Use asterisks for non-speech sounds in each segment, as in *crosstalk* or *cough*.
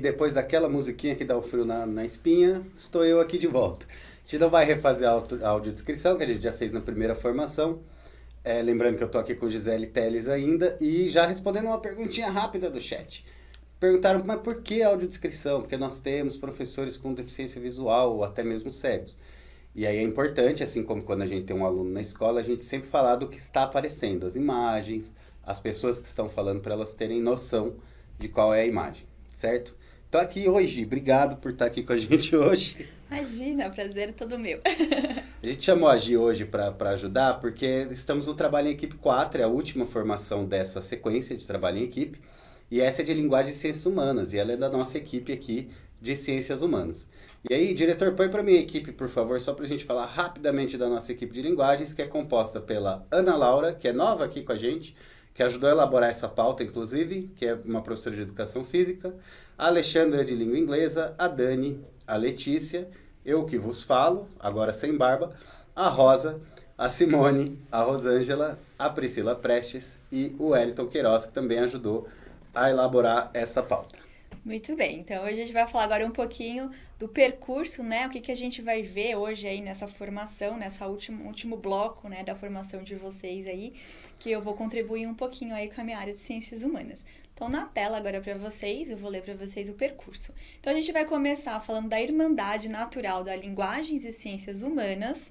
depois daquela musiquinha que dá o frio na, na espinha, estou eu aqui de volta. A gente não vai refazer a, audiodescrição, que a gente já fez na primeira formação. É, lembrando que eu estou aqui com Gisele Teles ainda e já respondendo uma perguntinha rápida do chat. Perguntaram, mas por que audiodescrição? Porque nós temos professores com deficiência visual ou até mesmo cegos. E aí é importante, assim como quando a gente tem um aluno na escola, a gente sempre falar do que está aparecendo, as imagens, as pessoas que estão falando para elas terem noção de qual é a imagem, certo? Então aqui hoje, obrigado por estar aqui com a gente *laughs* hoje. Imagina, o prazer é todo meu. *laughs* a gente chamou a Gi hoje para ajudar porque estamos no Trabalho em Equipe 4, é a última formação dessa sequência de trabalho em equipe. E essa é de linguagem e ciências humanas, e ela é da nossa equipe aqui de ciências humanas. E aí, diretor, põe para minha equipe, por favor, só para a gente falar rapidamente da nossa equipe de linguagens, que é composta pela Ana Laura, que é nova aqui com a gente, que ajudou a elaborar essa pauta, inclusive, que é uma professora de educação física, a Alexandra de língua inglesa, a Dani, a Letícia, eu que vos falo, agora sem barba, a Rosa, a Simone, a Rosângela, a Priscila Prestes e o Wellington Queiroz, que também ajudou a elaborar essa pauta. Muito bem, então hoje a gente vai falar agora um pouquinho do percurso, né? O que, que a gente vai ver hoje aí nessa formação, nessa último, último bloco, né, da formação de vocês aí, que eu vou contribuir um pouquinho aí com a minha área de ciências humanas. Então, na tela agora para vocês, eu vou ler para vocês o percurso. Então, a gente vai começar falando da Irmandade Natural da Linguagens e Ciências Humanas,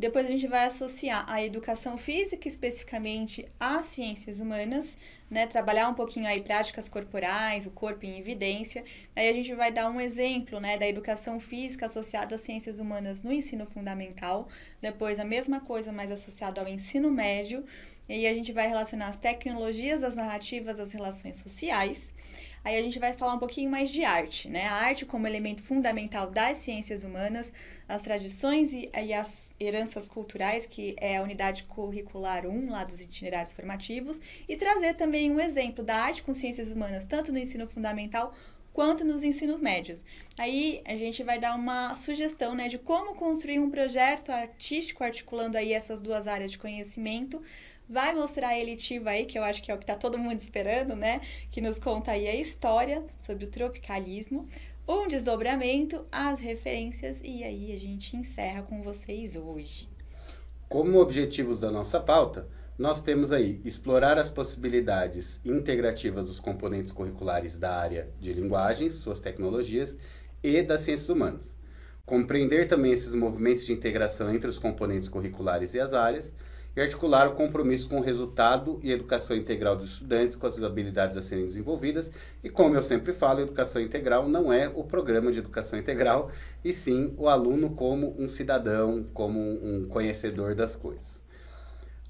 depois a gente vai associar a educação física, especificamente às ciências humanas, né? Trabalhar um pouquinho aí práticas corporais, o corpo em evidência. Aí a gente vai dar um exemplo, né, da educação física associada às ciências humanas no ensino fundamental. Depois a mesma coisa, mas associado ao ensino médio. E aí a gente vai relacionar as tecnologias, as narrativas, as relações sociais. Aí a gente vai falar um pouquinho mais de arte, né? A arte como elemento fundamental das ciências humanas, as tradições e, e as heranças culturais, que é a unidade curricular 1 lá dos itinerários formativos, e trazer também um exemplo da arte com ciências humanas, tanto no ensino fundamental quanto nos ensinos médios. Aí a gente vai dar uma sugestão, né, de como construir um projeto artístico articulando aí essas duas áreas de conhecimento vai mostrar a elitiva aí, que eu acho que é o que está todo mundo esperando, né? Que nos conta aí a história sobre o tropicalismo, um desdobramento, as referências, e aí a gente encerra com vocês hoje. Como objetivos da nossa pauta, nós temos aí explorar as possibilidades integrativas dos componentes curriculares da área de linguagens, suas tecnologias e das ciências humanas. Compreender também esses movimentos de integração entre os componentes curriculares e as áreas, e articular o compromisso com o resultado e educação integral dos estudantes, com as habilidades a serem desenvolvidas. E como eu sempre falo, educação integral não é o programa de educação integral, e sim o aluno como um cidadão, como um conhecedor das coisas.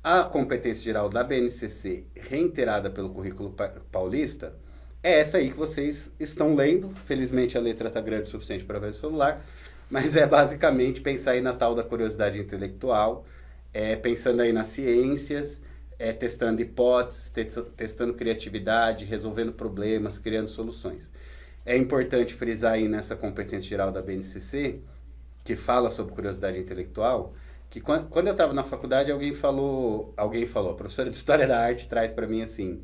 A competência geral da BNCC, reiterada pelo currículo paulista, é essa aí que vocês estão lendo. Felizmente a letra está grande o suficiente para ver o celular, mas é basicamente pensar aí na tal da curiosidade intelectual, é, pensando aí nas ciências, é, testando hipóteses, te testando criatividade, resolvendo problemas, criando soluções. É importante frisar aí nessa competência geral da BNCC, que fala sobre curiosidade intelectual, que quando, quando eu estava na faculdade, alguém falou, alguém falou, a professora de História da Arte traz para mim assim,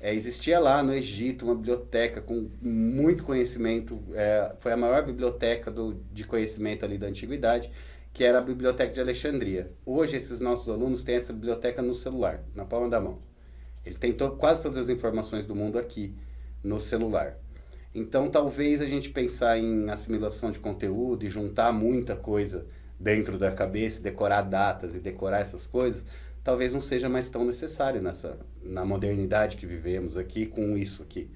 é, existia lá no Egito uma biblioteca com muito conhecimento, é, foi a maior biblioteca do, de conhecimento ali da antiguidade, que era a Biblioteca de Alexandria. Hoje, esses nossos alunos têm essa biblioteca no celular, na palma da mão. Ele tem to quase todas as informações do mundo aqui no celular. Então, talvez a gente pensar em assimilação de conteúdo e juntar muita coisa dentro da cabeça, decorar datas e decorar essas coisas, talvez não seja mais tão necessário nessa na modernidade que vivemos aqui com isso aqui.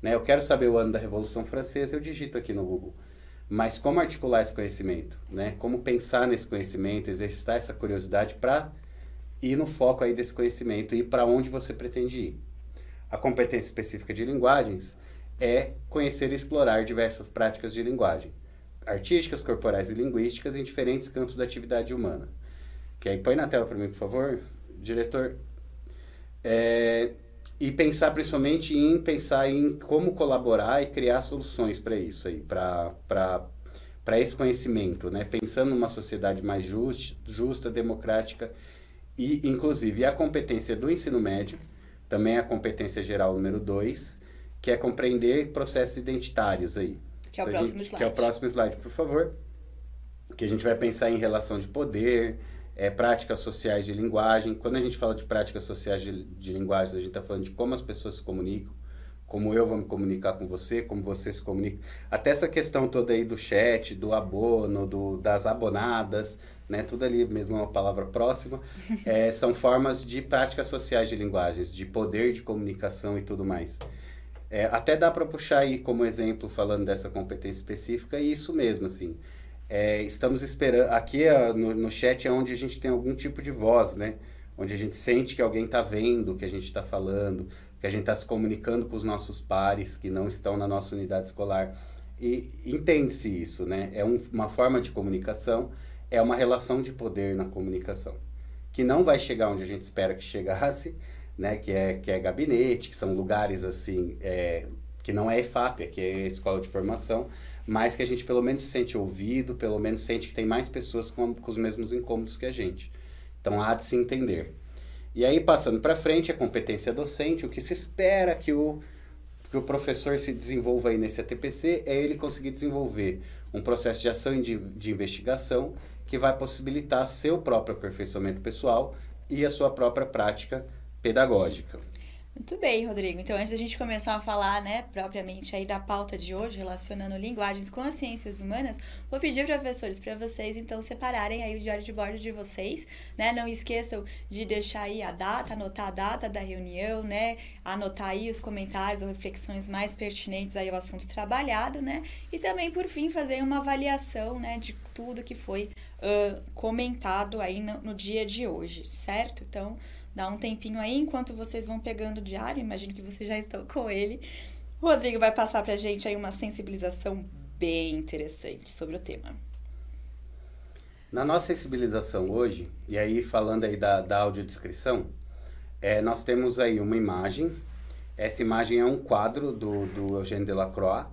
Né? Eu quero saber o ano da Revolução Francesa, eu digito aqui no Google. Mas como articular esse conhecimento, né? Como pensar nesse conhecimento, exercitar essa curiosidade para ir no foco aí desse conhecimento e para onde você pretende ir. A competência específica de linguagens é conhecer e explorar diversas práticas de linguagem, artísticas, corporais e linguísticas em diferentes campos da atividade humana. Que aí põe na tela para mim, por favor, diretor. É, e pensar principalmente em pensar em como colaborar e criar soluções para isso aí, para esse conhecimento, né? Pensando numa sociedade mais just, justa, democrática e inclusive a competência do ensino médio, também a competência geral número 2, que é compreender processos identitários aí. Que é o então, próximo gente, slide. Que é o próximo slide, por favor. Que a gente vai pensar em relação de poder, é, práticas sociais de linguagem. Quando a gente fala de práticas sociais de, de linguagem, a gente está falando de como as pessoas se comunicam, como eu vou me comunicar com você, como você se comunica. Até essa questão toda aí do chat, do abono, do, das abonadas, né? Tudo ali mesmo é uma palavra próxima. *laughs* É, são formas de práticas sociais de linguagens, de poder de comunicação e tudo mais. É, até dá para puxar aí como exemplo, falando dessa competência específica, e isso mesmo, assim. É, estamos esperando. Aqui no, no chat é onde a gente tem algum tipo de voz, né? Onde a gente sente que alguém está vendo o que a gente está falando, que a gente está se comunicando com os nossos pares que não estão na nossa unidade escolar. E entende-se isso, né? É um, uma forma de comunicação, é uma relação de poder na comunicação, que não vai chegar onde a gente espera que chegasse, né? Que é, que é gabinete, que são lugares assim, é, que não é EFAP, que é escola de formação, mas que a gente pelo menos se sente ouvido, pelo menos sente que tem mais pessoas com, com os mesmos incômodos que a gente. Então há de se entender. E aí, passando para frente, a competência docente, o que se espera que o, que o professor se desenvolva aí nesse ATPC é ele conseguir desenvolver um processo de ação e de, de investigação que vai possibilitar seu próprio aperfeiçoamento pessoal e a sua própria prática pedagógica. Muito bem, Rodrigo. Então, antes da gente começar a falar, né, propriamente aí da pauta de hoje, relacionando linguagens com as ciências humanas, vou pedir, professores, para vocês, então, separarem aí o diário de bordo de vocês, né? Não esqueçam de deixar aí a data, anotar a data da reunião, né? Anotar aí os comentários ou reflexões mais pertinentes aí ao assunto trabalhado, né? E também, por fim, fazer uma avaliação, né, de tudo que foi uh, comentado aí no, no dia de hoje, certo? Então, Dá um tempinho aí enquanto vocês vão pegando o diário, imagino que vocês já estão com ele. O Rodrigo vai passar pra gente aí uma sensibilização bem interessante sobre o tema. Na nossa sensibilização hoje, e aí falando aí da, da audiodescrição, é, nós temos aí uma imagem. Essa imagem é um quadro do, do Eugênio Delacroix,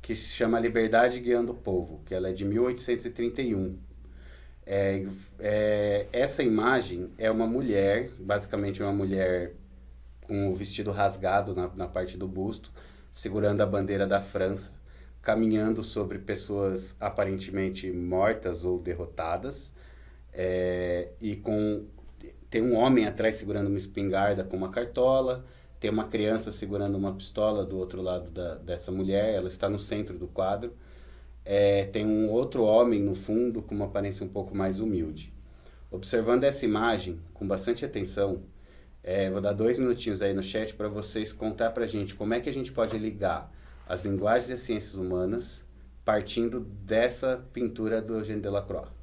que se chama Liberdade Guiando o Povo, que ela é de 1831. É, é, essa imagem é uma mulher, basicamente uma mulher com o vestido rasgado na, na parte do busto, segurando a bandeira da França, caminhando sobre pessoas aparentemente mortas ou derrotadas, é, e com tem um homem atrás segurando uma espingarda com uma cartola, tem uma criança segurando uma pistola do outro lado da, dessa mulher, ela está no centro do quadro. É, tem um outro homem no fundo com uma aparência um pouco mais humilde. Observando essa imagem com bastante atenção, é, vou dar dois minutinhos aí no chat para vocês contar para a gente como é que a gente pode ligar as linguagens e as ciências humanas partindo dessa pintura do Eugênio Delacroix.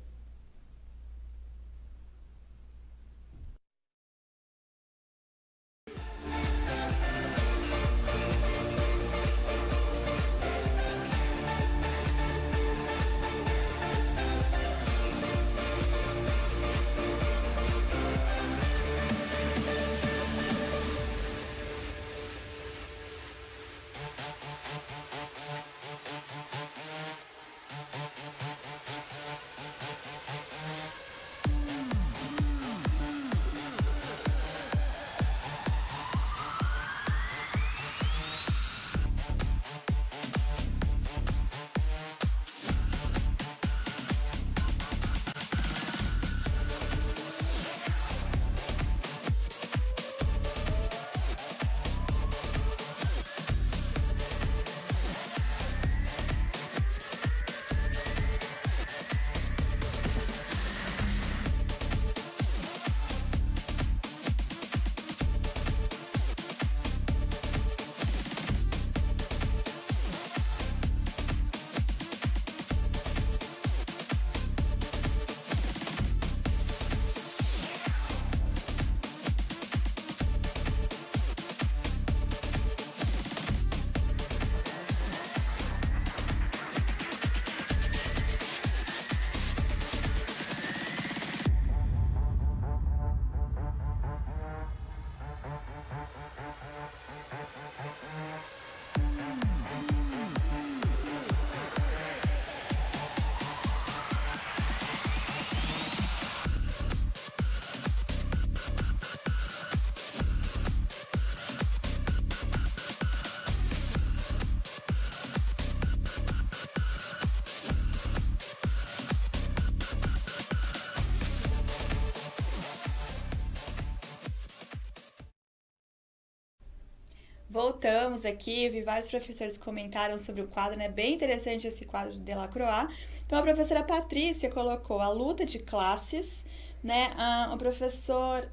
Voltamos aqui, vi vários professores comentaram sobre o quadro, né? Bem interessante esse quadro de Delacroix. Então, a professora Patrícia colocou a luta de classes, né? Ah, o professor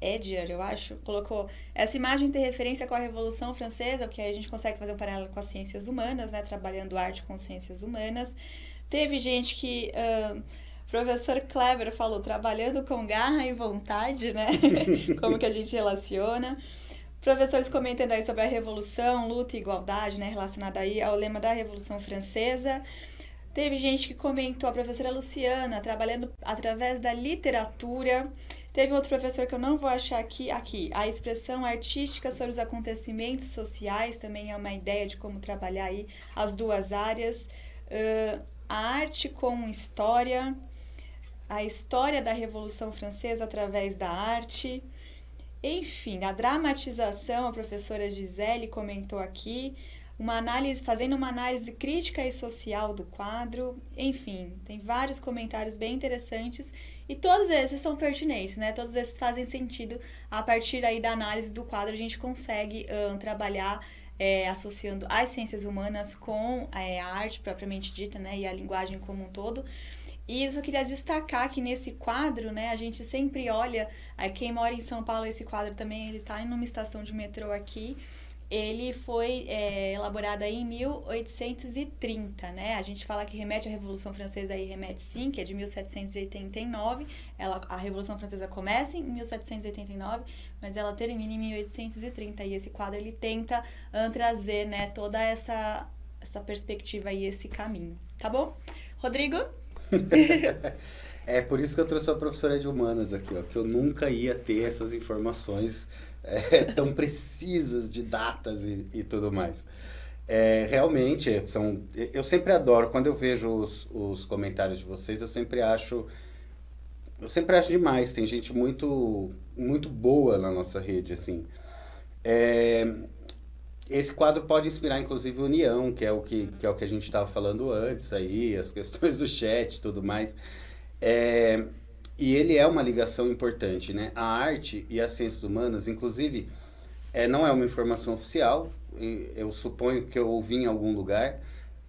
Edier, eu acho, colocou essa imagem tem referência com a Revolução Francesa, porque aí a gente consegue fazer um paralelo com as ciências humanas, né? Trabalhando arte com ciências humanas. Teve gente que... Uh, professor Clever falou, trabalhando com garra e vontade, né? *laughs* Como que a gente relaciona. Professores comentando aí sobre a revolução, luta e igualdade, né, relacionada aí ao lema da Revolução Francesa. Teve gente que comentou, a professora Luciana, trabalhando através da literatura. Teve outro professor que eu não vou achar aqui, aqui. A expressão artística sobre os acontecimentos sociais também é uma ideia de como trabalhar aí as duas áreas. Uh, a arte com história, a história da Revolução Francesa através da arte. Enfim, a dramatização, a professora Gisele comentou aqui, uma análise, fazendo uma análise crítica e social do quadro. Enfim, tem vários comentários bem interessantes e todos esses são pertinentes, né? Todos esses fazem sentido. A partir aí da análise do quadro, a gente consegue trabalhar é, associando as ciências humanas com é, a arte propriamente dita, né? E a linguagem como um todo. E isso eu queria destacar que nesse quadro, né, a gente sempre olha, quem mora em São Paulo, esse quadro também, ele está em uma estação de metrô aqui, ele foi é, elaborado aí em 1830, né? A gente fala que remete à Revolução Francesa e remete sim, que é de 1789. Ela, a Revolução Francesa começa em 1789, mas ela termina em 1830 e esse quadro ele tenta trazer, né, toda essa essa perspectiva e esse caminho, tá bom? Rodrigo? *laughs* é por isso que eu trouxe a professora de humanas aqui, ó, que eu nunca ia ter essas informações é, *laughs* tão precisas de datas e, e tudo mais. É, realmente, são, eu sempre adoro, quando eu vejo os, os comentários de vocês, eu sempre acho eu sempre acho demais, tem gente muito muito boa na nossa rede, assim. É, esse quadro pode inspirar, inclusive, união, que é o que, que, é o que a gente estava falando antes aí, as questões do chat e tudo mais. É, e ele é uma ligação importante, né? A arte e as ciências humanas, inclusive, é, não é uma informação oficial, eu suponho que eu ouvi em algum lugar,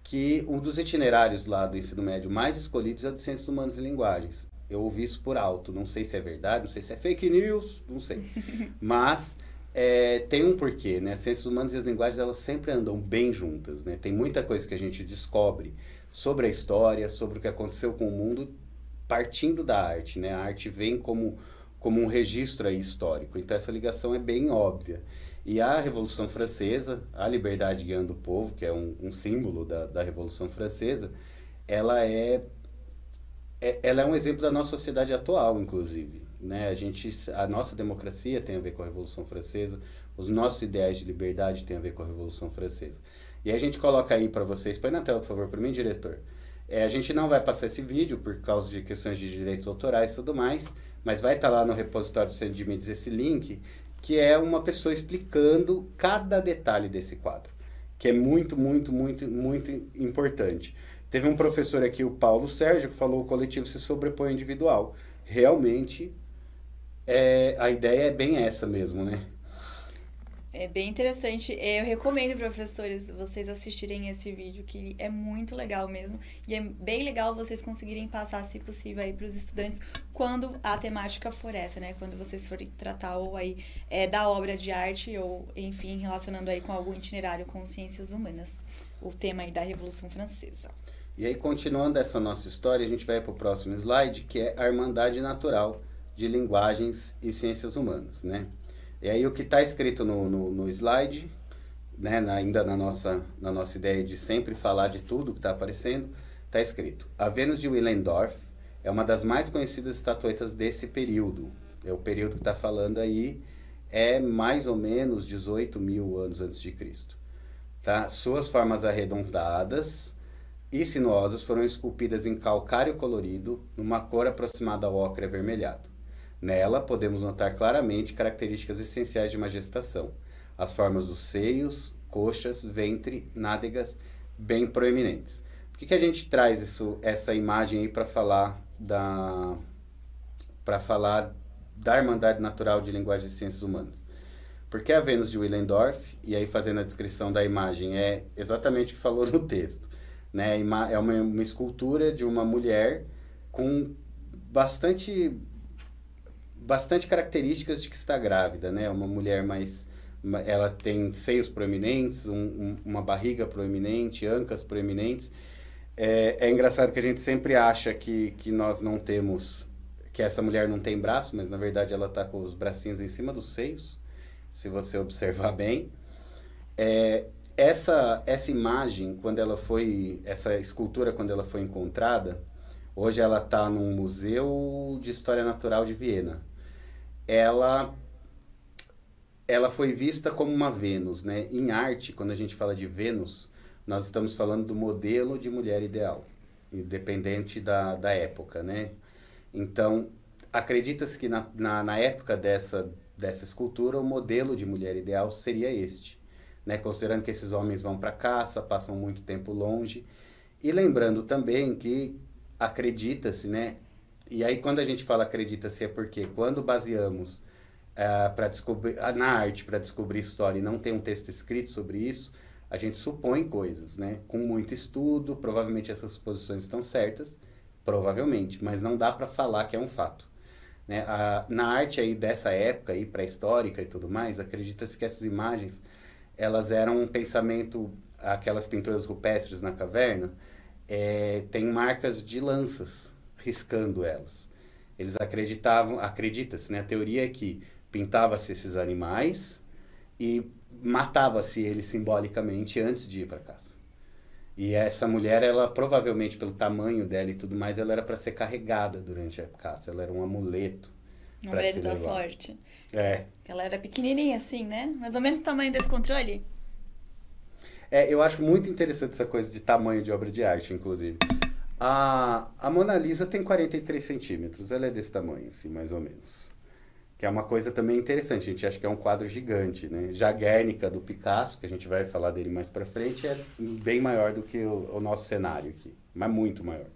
que um dos itinerários lá do ensino médio mais escolhidos é o de ciências humanas e linguagens. Eu ouvi isso por alto, não sei se é verdade, não sei se é fake news, não sei. *laughs* Mas é, tem um porquê, né? As ciências humanas e as linguagens, elas sempre andam bem juntas, né? Tem muita coisa que a gente descobre sobre a história, sobre o que aconteceu com o mundo, partindo da arte, né? A arte vem como, como um registro aí histórico. Então, essa ligação é bem óbvia. E a Revolução Francesa, a liberdade guiando o povo, que é um, um símbolo da, da Revolução Francesa, ela é, é, ela é um exemplo da nossa sociedade atual, inclusive. Né? A, gente, a nossa democracia tem a ver com a Revolução Francesa, os nossos ideais de liberdade têm a ver com a Revolução Francesa. E a gente coloca aí para vocês, põe na tela, por favor, para mim, diretor. É, a gente não vai passar esse vídeo por causa de questões de direitos autorais e tudo mais, mas vai estar tá lá no repositório do Centro de Mídias esse link, que é uma pessoa explicando cada detalhe desse quadro, que é muito, muito, muito, muito importante. Teve um professor aqui, o Paulo Sérgio, que falou o coletivo se sobrepõe ao individual. Realmente é, a ideia é bem essa mesmo, né? É bem interessante. Eu recomendo, professores, vocês assistirem esse vídeo, que é muito legal mesmo. E é bem legal vocês conseguirem passar, se possível, aí para os estudantes quando a temática for essa, né? Quando vocês forem tratar ou aí é, da obra de arte ou, enfim, relacionando aí com algum itinerário com ciências humanas. O tema aí da Revolução Francesa. E aí, continuando essa nossa história, a gente vai para o próximo slide, que é a Irmandade Natural de linguagens e ciências humanas, né? E aí o que está escrito no, no, no, slide, né, na, ainda na nossa, na nossa ideia de sempre falar de tudo que está aparecendo, está escrito: A Vênus de Willendorf é uma das mais conhecidas estatuetas desse período. É o período que está falando aí é mais ou menos 18 mil anos antes de Cristo. Tá? Suas formas arredondadas e sinuosas foram esculpidas em calcário colorido, numa cor aproximada ao ocre avermelhado. Nela, podemos notar claramente características essenciais de uma gestação. As formas dos seios, coxas, ventre, nádegas bem proeminentes. Por que, que a gente traz isso, essa imagem aí para falar da para falar da Irmandade Natural de Linguagem e Ciências Humanas? Porque a Vênus de Willendorf, e aí fazendo a descrição da imagem, é exatamente o que falou no texto. Né? É uma, uma escultura de uma mulher com bastante bastante características de que está grávida, né? Uma mulher mais ela tem seios proeminentes, um, um, uma barriga proeminente, ancas proeminentes. É, é engraçado que a gente sempre acha que, que nós não temos, que essa mulher não tem braço, mas na verdade ela está com os bracinhos em cima dos seios, se você *laughs* observar bem. É, essa, essa imagem, quando ela foi, essa escultura, quando ela foi encontrada, hoje ela está num museu de história natural de Viena. Ela ela foi vista como uma Vênus, né? Em arte, quando a gente fala de Vênus, nós estamos falando do modelo de mulher ideal, independente da, da época, né? Então, acredita-se que na, na, na, época dessa, dessa escultura, o modelo de mulher ideal seria este, né? Considerando que esses homens vão para caça, passam muito tempo longe, e lembrando também que acredita-se, né? E aí, quando a gente fala acredita-se, é porque quando baseamos uh, é, para descobrir na arte para descobrir história e não tem um texto escrito sobre isso, a gente supõe coisas, né? Com muito estudo, provavelmente essas suposições estão certas, provavelmente, mas não dá para falar que é um fato. Né? Na arte aí dessa época aí pré-histórica e tudo mais, acredita-se que essas imagens elas eram um pensamento, aquelas pinturas rupestres na caverna, é, tem marcas de lanças riscando elas. Eles acreditavam, acredita-se, né? A teoria é que pintava-se esses animais e matava-se eles simbolicamente antes de ir para caça. E essa mulher, ela provavelmente pelo tamanho dela e tudo mais, ela era para ser carregada durante a caça. Ela era um amuleto. Um amuleto da sorte. É. Ela era pequenininha assim, né? Mais ou menos o tamanho desse controle. É, eu acho muito interessante essa coisa de tamanho de obra de arte, inclusive. A, a Mona Lisa tem 43 centímetros. Ela é desse tamanho, assim, mais ou menos que é uma coisa também interessante. A gente acha que é um quadro gigante, né? Já Guernica do Picasso, que a gente vai falar dele mais para frente, é bem maior do que o, o, nosso cenário aqui, mas muito maior.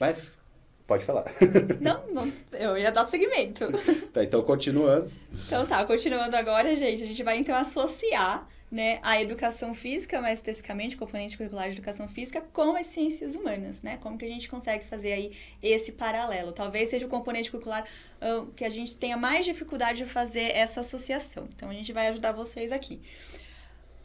Mas pode falar. *laughs* Não, não eu ia dar seguimento. Tá, então continuando. Então tá, continuando agora, gente, a gente vai então associar né, a educação física, mais especificamente, componente curricular de educação física, com as ciências humanas, né? Como que a gente consegue fazer aí esse paralelo? Talvez seja o componente curricular uh, que a gente tenha mais dificuldade de fazer essa associação. Então, a gente vai ajudar vocês aqui.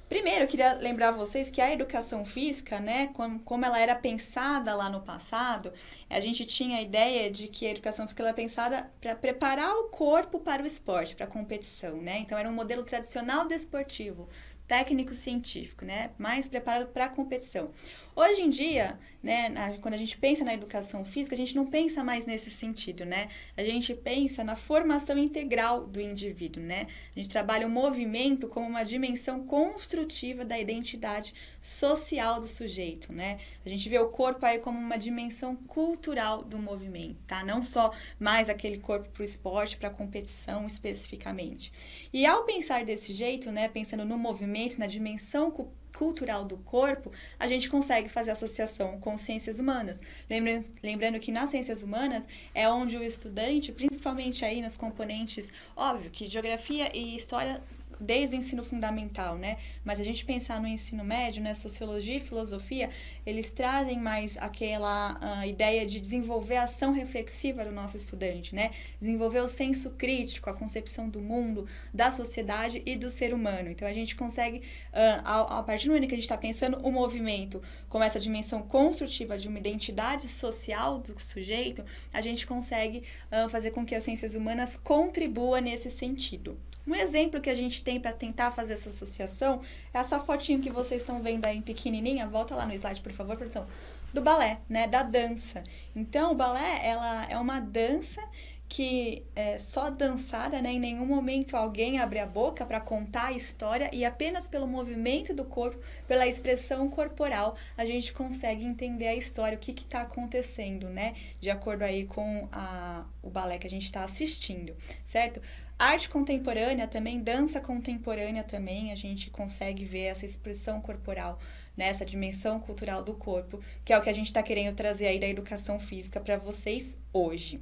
Primeiro, eu queria lembrar vocês que a educação física, né, como, como ela era pensada lá no passado, a gente tinha a ideia de que a educação física era pensada para preparar o corpo para o esporte, para a competição, né? Então, era um modelo tradicional desportivo, técnico-científico, né? Mais preparado para a competição. Hoje em dia, né, na, quando a gente pensa na educação física, a gente não pensa mais nesse sentido, né? A gente pensa na formação integral do indivíduo, né? A gente trabalha o movimento como uma dimensão construtiva da identidade social do sujeito, né? A gente vê o corpo aí como uma dimensão cultural do movimento, tá? Não só mais aquele corpo para o esporte, para a competição especificamente. E ao pensar desse jeito, né, pensando no movimento, na dimensão cultural, do corpo, a gente consegue fazer associação com ciências humanas. Lembrando, lembrando que nas ciências humanas é onde o estudante, principalmente aí nos componentes, óbvio que geografia e história desde o ensino fundamental, né? Mas a gente pensar no ensino médio, né? Sociologia e filosofia, eles trazem mais aquela uh, ideia de desenvolver a ação reflexiva do nosso estudante, né? Desenvolver o senso crítico, a concepção do mundo, da sociedade e do ser humano. Então a gente consegue, uh, a, a, partir do momento que a gente está pensando o movimento como essa dimensão construtiva de uma identidade social do sujeito, a gente consegue uh, fazer com que as ciências humanas contribuam nesse sentido. Um exemplo que a gente tem para tentar fazer essa associação é essa fotinho que vocês estão vendo aí pequenininha, volta lá no slide, por favor, produção, do balé, né, da dança. Então, o balé, ela é uma dança que é só dançada, né? Em nenhum momento alguém abre a boca para contar a história e apenas pelo movimento do corpo, pela expressão corporal, a gente consegue entender a história, o que está acontecendo, né? De acordo aí com a, o balé que a gente está assistindo, certo? Arte contemporânea também, dança contemporânea também, a gente consegue ver essa expressão corporal, né, dimensão cultural do corpo, que é o que a gente está querendo trazer aí da educação física para vocês hoje.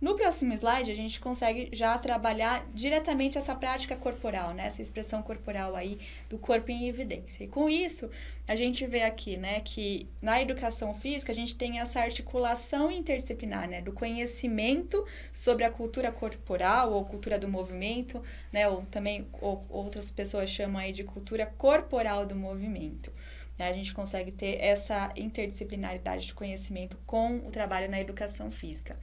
No próximo slide, a gente consegue já trabalhar diretamente essa prática corporal, né? Essa expressão corporal aí do corpo em evidência. E com isso, a gente vê aqui, né, que na educação física a gente tem essa articulação interdisciplinar, né, do conhecimento sobre a cultura corporal ou cultura do movimento, né, ou também ou, outras pessoas chamam aí de cultura corporal do movimento. Né? A gente consegue ter essa interdisciplinaridade de conhecimento com o trabalho na educação física.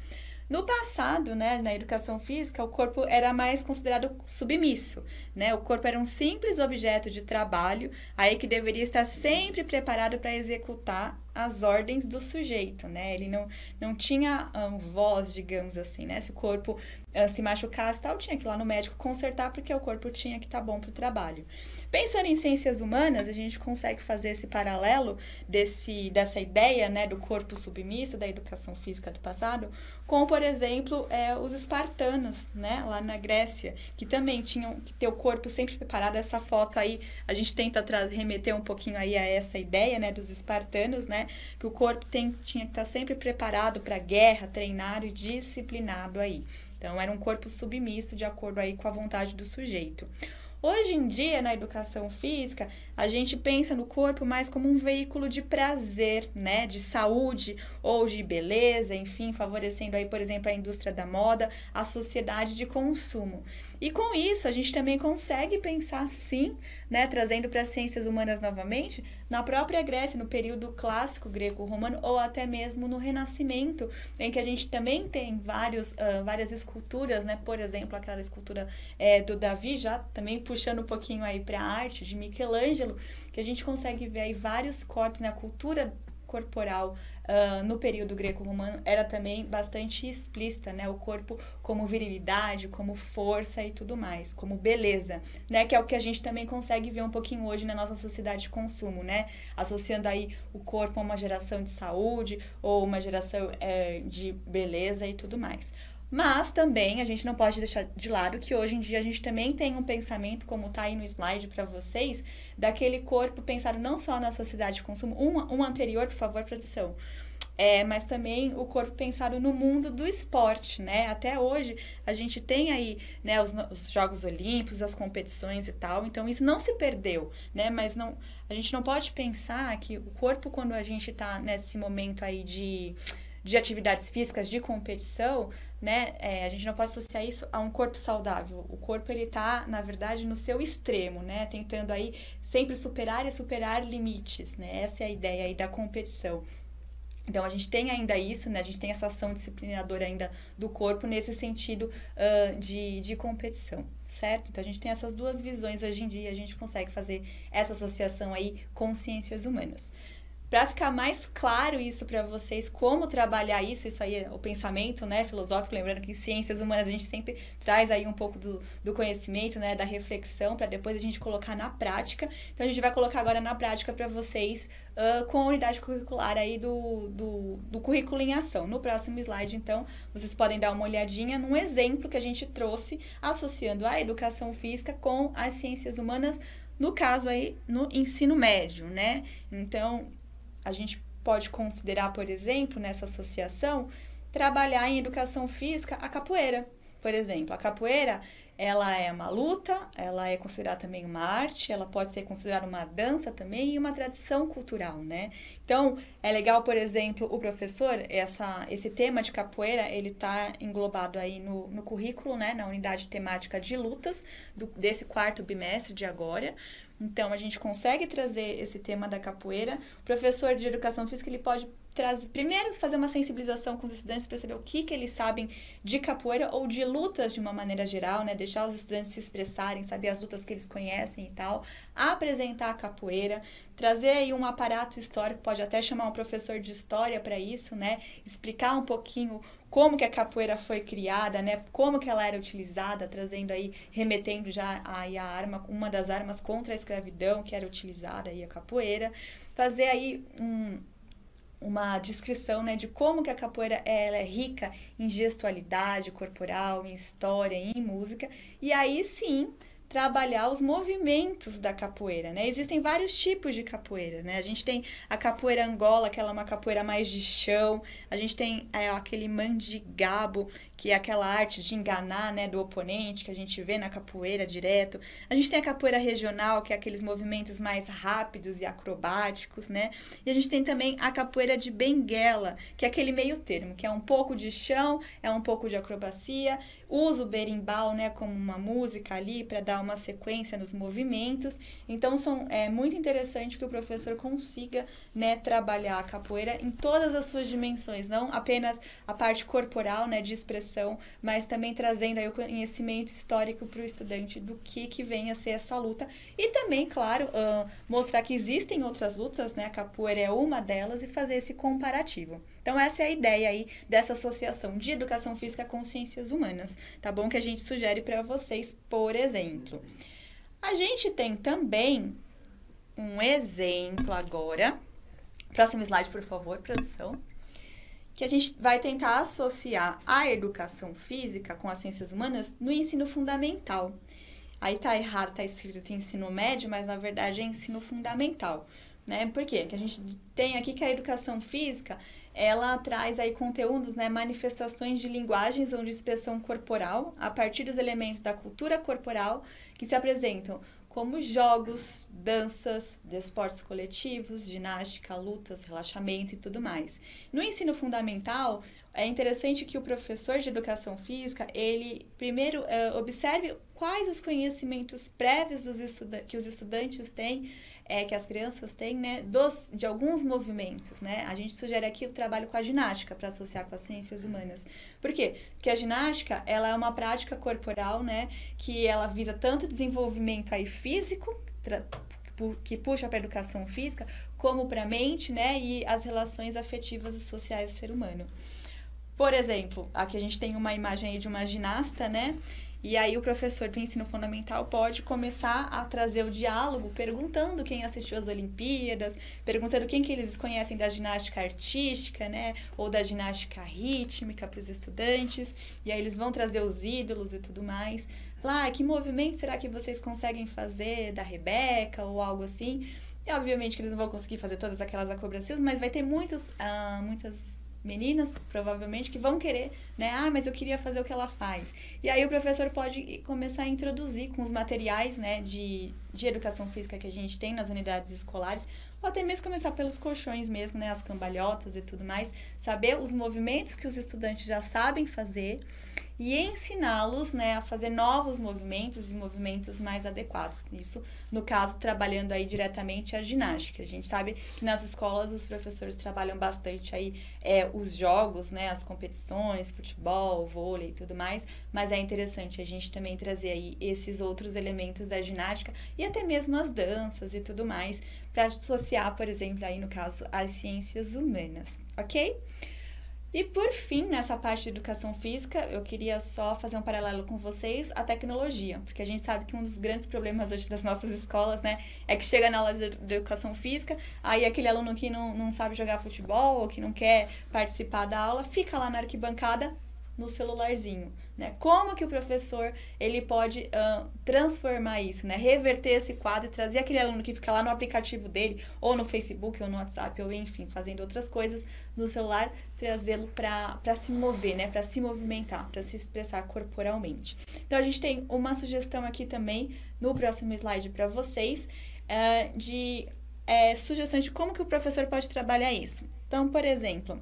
No passado, né, na educação física, o corpo era mais considerado submisso, né? O corpo era um simples objeto de trabalho, aí que deveria estar sempre preparado para executar as ordens do sujeito, né? Ele não, não tinha um, voz, digamos assim, né? Se o corpo uh, se machucasse tal, tinha que ir lá no médico consertar porque o corpo tinha que estar tá bom para o trabalho. Pensando em ciências humanas, a gente consegue fazer esse paralelo desse, dessa ideia, né, do corpo submisso, da educação física do passado, com, por exemplo, é, os espartanos, né, lá na Grécia, que também tinham que ter o corpo sempre preparado. Essa foto aí, a gente tenta remeter um pouquinho aí a essa ideia, né, dos espartanos, né, que o corpo tem, tinha que estar sempre preparado para guerra, treinado e disciplinado aí. Então, era um corpo submisso de acordo aí com a vontade do sujeito. Hoje em dia, na educação física, a gente pensa no corpo mais como um veículo de prazer, né, de saúde ou de beleza, enfim, favorecendo aí, por exemplo, a indústria da moda, a sociedade de consumo. E com isso, a gente também consegue pensar sim, né, trazendo para as ciências humanas novamente, na própria Grécia, no período clássico greco-romano ou até mesmo no Renascimento, em que a gente também tem vários, uh, várias esculturas, né, por exemplo, aquela escultura é, do Davi, já também puxando um pouquinho aí para a arte de Michelangelo, que a gente consegue ver aí vários cortes na cultura corporal uh, no período greco-romano era também bastante explícita, né? O corpo como virilidade, como força e tudo mais, como beleza, né? Que é o que a gente também consegue ver um pouquinho hoje na nossa sociedade de consumo, né? Associando aí o corpo a uma geração de saúde ou uma geração é, de beleza e tudo mais. Mas também a gente não pode deixar de lado que hoje em dia a gente também tem um pensamento, como está aí no slide para vocês, daquele corpo pensado não só na sociedade de consumo, um, um anterior, por favor, produção. É, mas também o corpo pensado no mundo do esporte, né? Até hoje a gente tem aí né, os, os, Jogos Olímpicos, as competições e tal, então isso não se perdeu, né? Mas não, a gente não pode pensar que o corpo, quando a gente está nesse momento aí de, de atividades físicas, de competição, né? É, a gente não pode associar isso a um corpo saudável. O corpo ele está, na verdade, no seu extremo, né? Tentando aí sempre superar e superar limites, né? Essa é a ideia aí da competição. Então, a gente tem ainda isso, né? A gente tem essa ação disciplinadora ainda do corpo nesse sentido uh, de, de competição, certo? Então, a gente tem essas duas visões hoje em dia, a gente consegue fazer essa associação aí com ciências humanas. Para ficar mais claro isso para vocês, como trabalhar isso, isso aí é o pensamento né, filosófico, lembrando que em ciências humanas a gente sempre traz aí um pouco do, do conhecimento, né, da reflexão, para depois a gente colocar na prática. Então a gente vai colocar agora na prática para vocês uh, com a unidade curricular aí do, do, do currículo em ação. No próximo slide, então, vocês podem dar uma olhadinha num exemplo que a gente trouxe associando a educação física com as ciências humanas, no caso aí, no ensino médio, né? Então, a gente pode considerar, por exemplo, nessa associação, trabalhar em educação física a capoeira. Por exemplo, a capoeira, ela é uma luta, ela é considerada também uma arte, ela pode ser considerada uma dança também e uma tradição cultural, né? Então, é legal, por exemplo, o professor, essa, esse tema de capoeira, ele está englobado aí no, no currículo, né? Na unidade temática de lutas do, desse quarto bimestre de agora. Então, a gente consegue trazer esse tema da capoeira. O professor de educação física, ele pode trazer, primeiro fazer uma sensibilização com os estudantes para saber o que, que eles sabem de capoeira ou de lutas de uma maneira geral, né? Deixar os estudantes se expressarem, saber as lutas que eles conhecem e tal. Apresentar a capoeira, trazer aí um aparato histórico, pode até chamar um professor de história para isso, né? Explicar um pouquinho como que a capoeira foi criada, né? Como que ela era utilizada, trazendo aí, remetendo já aí a arma, uma das armas contra a escravidão que era utilizada aí a capoeira. Fazer aí um, uma descrição né, de como que a capoeira ela é rica em gestualidade corporal, em história, em música. E aí sim trabalhar os movimentos da capoeira, né? Existem vários tipos de capoeira, né? A gente tem a capoeira angola, que ela é uma capoeira mais de chão. A gente tem é, aquele mandigabo, que é aquela arte de enganar, né, do oponente, que a gente vê na capoeira direto. A gente tem a capoeira regional, que é aqueles movimentos mais rápidos e acrobáticos, né? E a gente tem também a capoeira de benguela, que é aquele meio termo, que é um pouco de chão, é um pouco de acrobacia, usa o berimbau, né, como uma música ali para dar uma sequência nos movimentos. Então são é muito interessante que o professor consiga, né, trabalhar a capoeira em todas as suas dimensões, não apenas a parte corporal, né, de expressão, mas também trazendo aí o conhecimento histórico para o estudante do que que vem a ser essa luta e também, claro, uh, mostrar que existem outras lutas, né, a capoeira é uma delas e fazer esse comparativo. Então essa é a ideia aí dessa associação de educação física com ciências humanas tá bom? Que a gente sugere para vocês, por exemplo. A gente tem também um exemplo agora. Próximo slide, por favor, produção. Que a gente vai tentar associar a educação física com as ciências humanas no ensino fundamental. Aí tá errado, tá escrito ensino médio, mas na verdade é ensino fundamental. Né? Por quê? Que a gente tem aqui que a educação física ela traz aí conteúdos, né, manifestações de linguagens ou de expressão corporal a partir dos elementos da cultura corporal que se apresentam como jogos, danças, esportes coletivos, ginástica, lutas, relaxamento e tudo mais. No ensino fundamental, é interessante que o professor de educação física, ele primeiro uh, observe quais os conhecimentos prévios que os estudantes têm é, que as crianças têm, né, dos, de alguns movimentos, né? A gente sugere aqui o trabalho com a ginástica para associar com as ciências humanas. Por quê? Porque a ginástica, ela é uma prática corporal, né, que ela visa tanto desenvolvimento aí físico, que puxa para a educação física, como para a mente, né, e as relações afetivas e sociais do ser humano. Por exemplo, aqui a gente tem uma imagem aí de uma ginasta, né? E aí o professor do ensino fundamental pode começar a trazer o diálogo, perguntando quem assistiu às Olimpíadas, perguntando quem que eles conhecem da ginástica artística, né, ou da ginástica rítmica para os estudantes. E aí eles vão trazer os ídolos e tudo mais. Falar, ah, que movimento será que vocês conseguem fazer da Rebeca ou algo assim? E obviamente que eles não vão conseguir fazer todas aquelas acrobacias, mas vai ter muitos, ah, muitas meninas, provavelmente, que vão querer, né? Ah, mas eu queria fazer o que ela faz. E aí o professor pode começar a introduzir com os materiais, né, de, de educação física que a gente tem nas unidades escolares, ou até mesmo começar pelos colchões mesmo, né, as cambalhotas e tudo mais, saber os movimentos que os estudantes já sabem fazer e ensiná-los né, a fazer novos movimentos e movimentos mais adequados. Isso, no caso, trabalhando aí diretamente a ginástica. A gente sabe que nas escolas os professores trabalham bastante aí é, os jogos, né, as competições, futebol, vôlei e tudo mais, mas é interessante a gente também trazer aí esses outros elementos da ginástica e até mesmo as danças e tudo mais para associar, por exemplo, aí no caso, as ciências humanas, ok? E por fim, nessa parte de educação física, eu queria só fazer um paralelo com vocês a tecnologia, porque a gente sabe que um dos grandes problemas hoje das nossas escolas, né, é que chega na aula de, educação física, aí aquele aluno que não, não sabe jogar futebol ou que não quer participar da aula, fica lá na arquibancada no celularzinho, né? Como que o professor ele pode uh, transformar isso, né? Reverter esse quadro e trazer aquele aluno que fica lá no aplicativo dele, ou no Facebook, ou no WhatsApp, ou enfim, fazendo outras coisas no celular, trazê-lo para se mover, né? Para se movimentar, para se expressar corporalmente. Então a gente tem uma sugestão aqui também no próximo slide para vocês uh, de é, sugestões de como que o professor pode trabalhar isso. Então, por exemplo,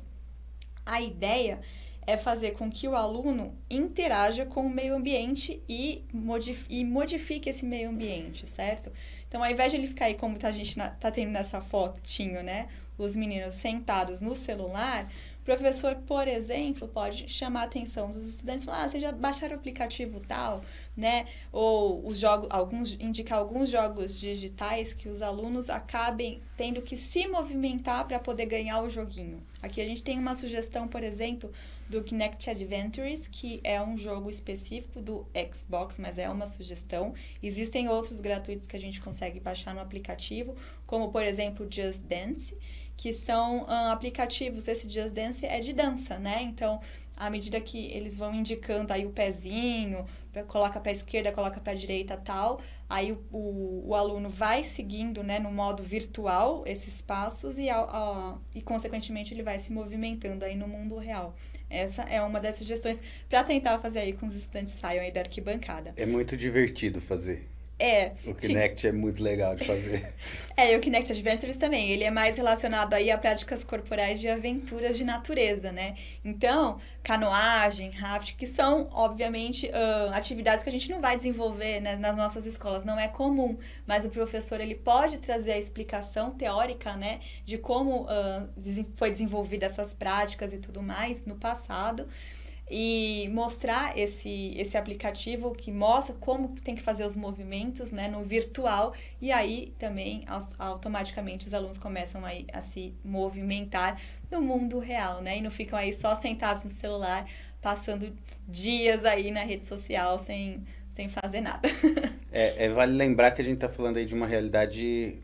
a ideia é fazer com que o aluno interaja com o meio ambiente e, modif e modifique esse meio ambiente, certo? Então, ao invés de ele ficar aí, como tá a gente na, tá tendo nessa fotinho, né? Os meninos sentados no celular, o professor, por exemplo, pode chamar a atenção dos estudantes falar, ah, vocês já baixaram o aplicativo tal, né? Ou os jogos, alguns, indicar alguns jogos digitais que os alunos acabem tendo que se movimentar para poder ganhar o joguinho. Aqui a gente tem uma sugestão, por exemplo, do Kinect Adventures, que é um jogo específico do Xbox, mas é uma sugestão. Existem outros gratuitos que a gente consegue baixar no aplicativo, como por exemplo Just Dance, que são uh, aplicativos. Esse Just Dance é de dança, né? Então, à medida que eles vão indicando aí o pezinho, coloca para esquerda, coloca para direita tal, aí o, o, o, aluno vai seguindo né, no modo virtual esses passos e, a, a, e, consequentemente, ele vai se movimentando aí no mundo real. Essa é uma das sugestões para tentar fazer aí com os estudantes saiam aí da arquibancada. É muito divertido fazer. É. O Kinect é muito legal de fazer. *laughs* é, e o Kinect Adventures também. Ele é mais relacionado aí a práticas corporais de aventuras de natureza, né? Então, canoagem, raft, que são, obviamente, uh, atividades que a gente não vai desenvolver né, nas nossas escolas. Não é comum, mas o professor, ele pode trazer a explicação teórica, né? De como uh, foi desenvolvida essas práticas e tudo mais no passado e mostrar esse, esse aplicativo que mostra como tem que fazer os movimentos né, no virtual e aí também automaticamente os alunos começam a, a se movimentar no mundo real, né? E não ficam aí só sentados no celular, passando dias aí na rede social sem, sem fazer nada. *laughs* é, é, vale lembrar que a gente está falando aí de uma realidade,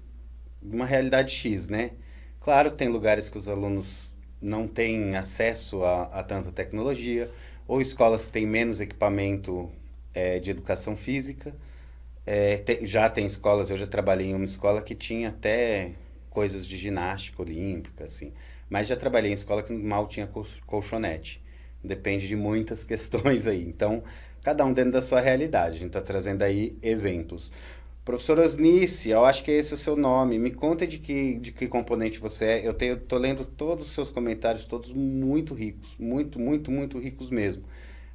uma realidade X, né? Claro que tem lugares que os alunos não têm acesso a, a tanta tecnologia, ou escolas que têm menos equipamento é, de educação física. É, já tem escolas, eu já trabalhei em uma escola que tinha até coisas de ginástica olímpica, assim. Mas já trabalhei em escola que mal tinha colchonete. Depende de muitas *laughs* questões aí. Então, cada um dentro da sua realidade. A gente está trazendo aí exemplos. Professor Osnice, eu acho que é esse o seu nome. Me conta de que, de que componente você é. Eu tenho, tô lendo todos os seus comentários, todos muito ricos. Muito, muito, muito ricos mesmo.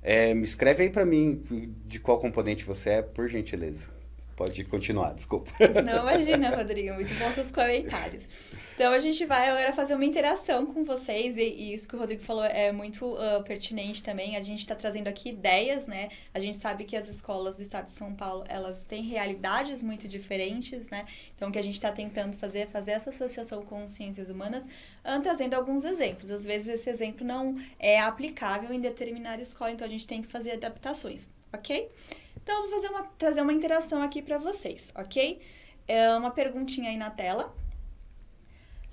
É, me escreve aí para mim de qual componente você é, por gentileza. Pode continuar, desculpa. Não, imagina, Rodrigo. Muito bons seus comentários. Então, a gente vai agora fazer uma interação com vocês. E, e isso que o Rodrigo falou é muito uh, pertinente também. A gente está trazendo aqui ideias, né? A gente sabe que as escolas do estado de São Paulo, elas têm realidades muito diferentes, né? Então, o que a gente está tentando fazer é fazer essa associação com ciências humanas, uh, trazendo alguns exemplos. Às vezes, esse exemplo não é aplicável em determinada escola, então a gente tem que fazer adaptações, ok? Então, eu vou fazer uma, trazer uma interação aqui para vocês, ok? É uma perguntinha aí na tela.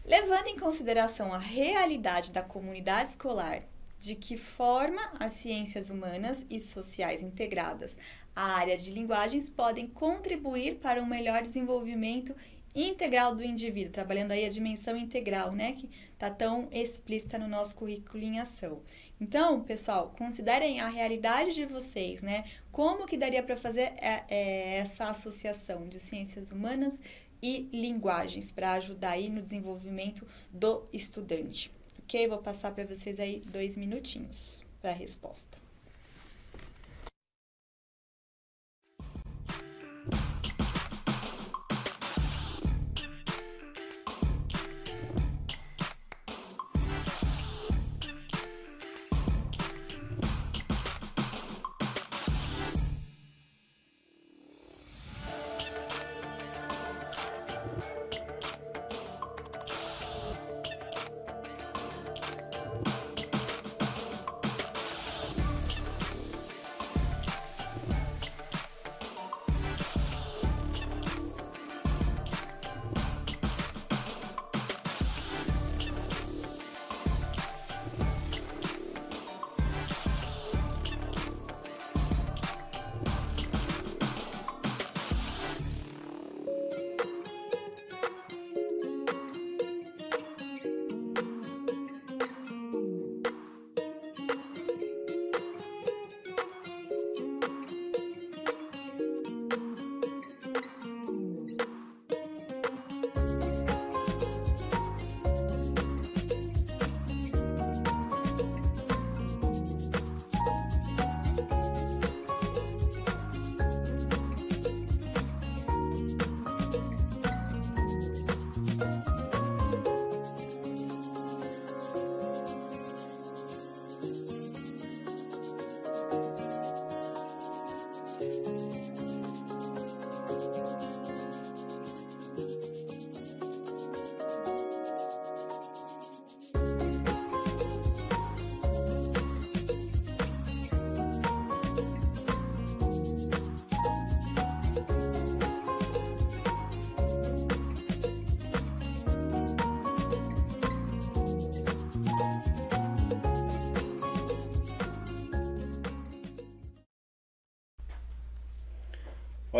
Levando em consideração a realidade da comunidade escolar, de que forma as ciências humanas e sociais integradas à área de linguagens podem contribuir para um melhor desenvolvimento integral do indivíduo, trabalhando aí a dimensão integral, né, que está tão explícita no nosso currículo em ação. Então, pessoal, considerem a realidade de vocês, né? Como que daria para fazer é, é, essa associação de ciências humanas e linguagens para ajudar aí no desenvolvimento do estudante? Ok? Vou passar para vocês aí dois minutinhos para a resposta.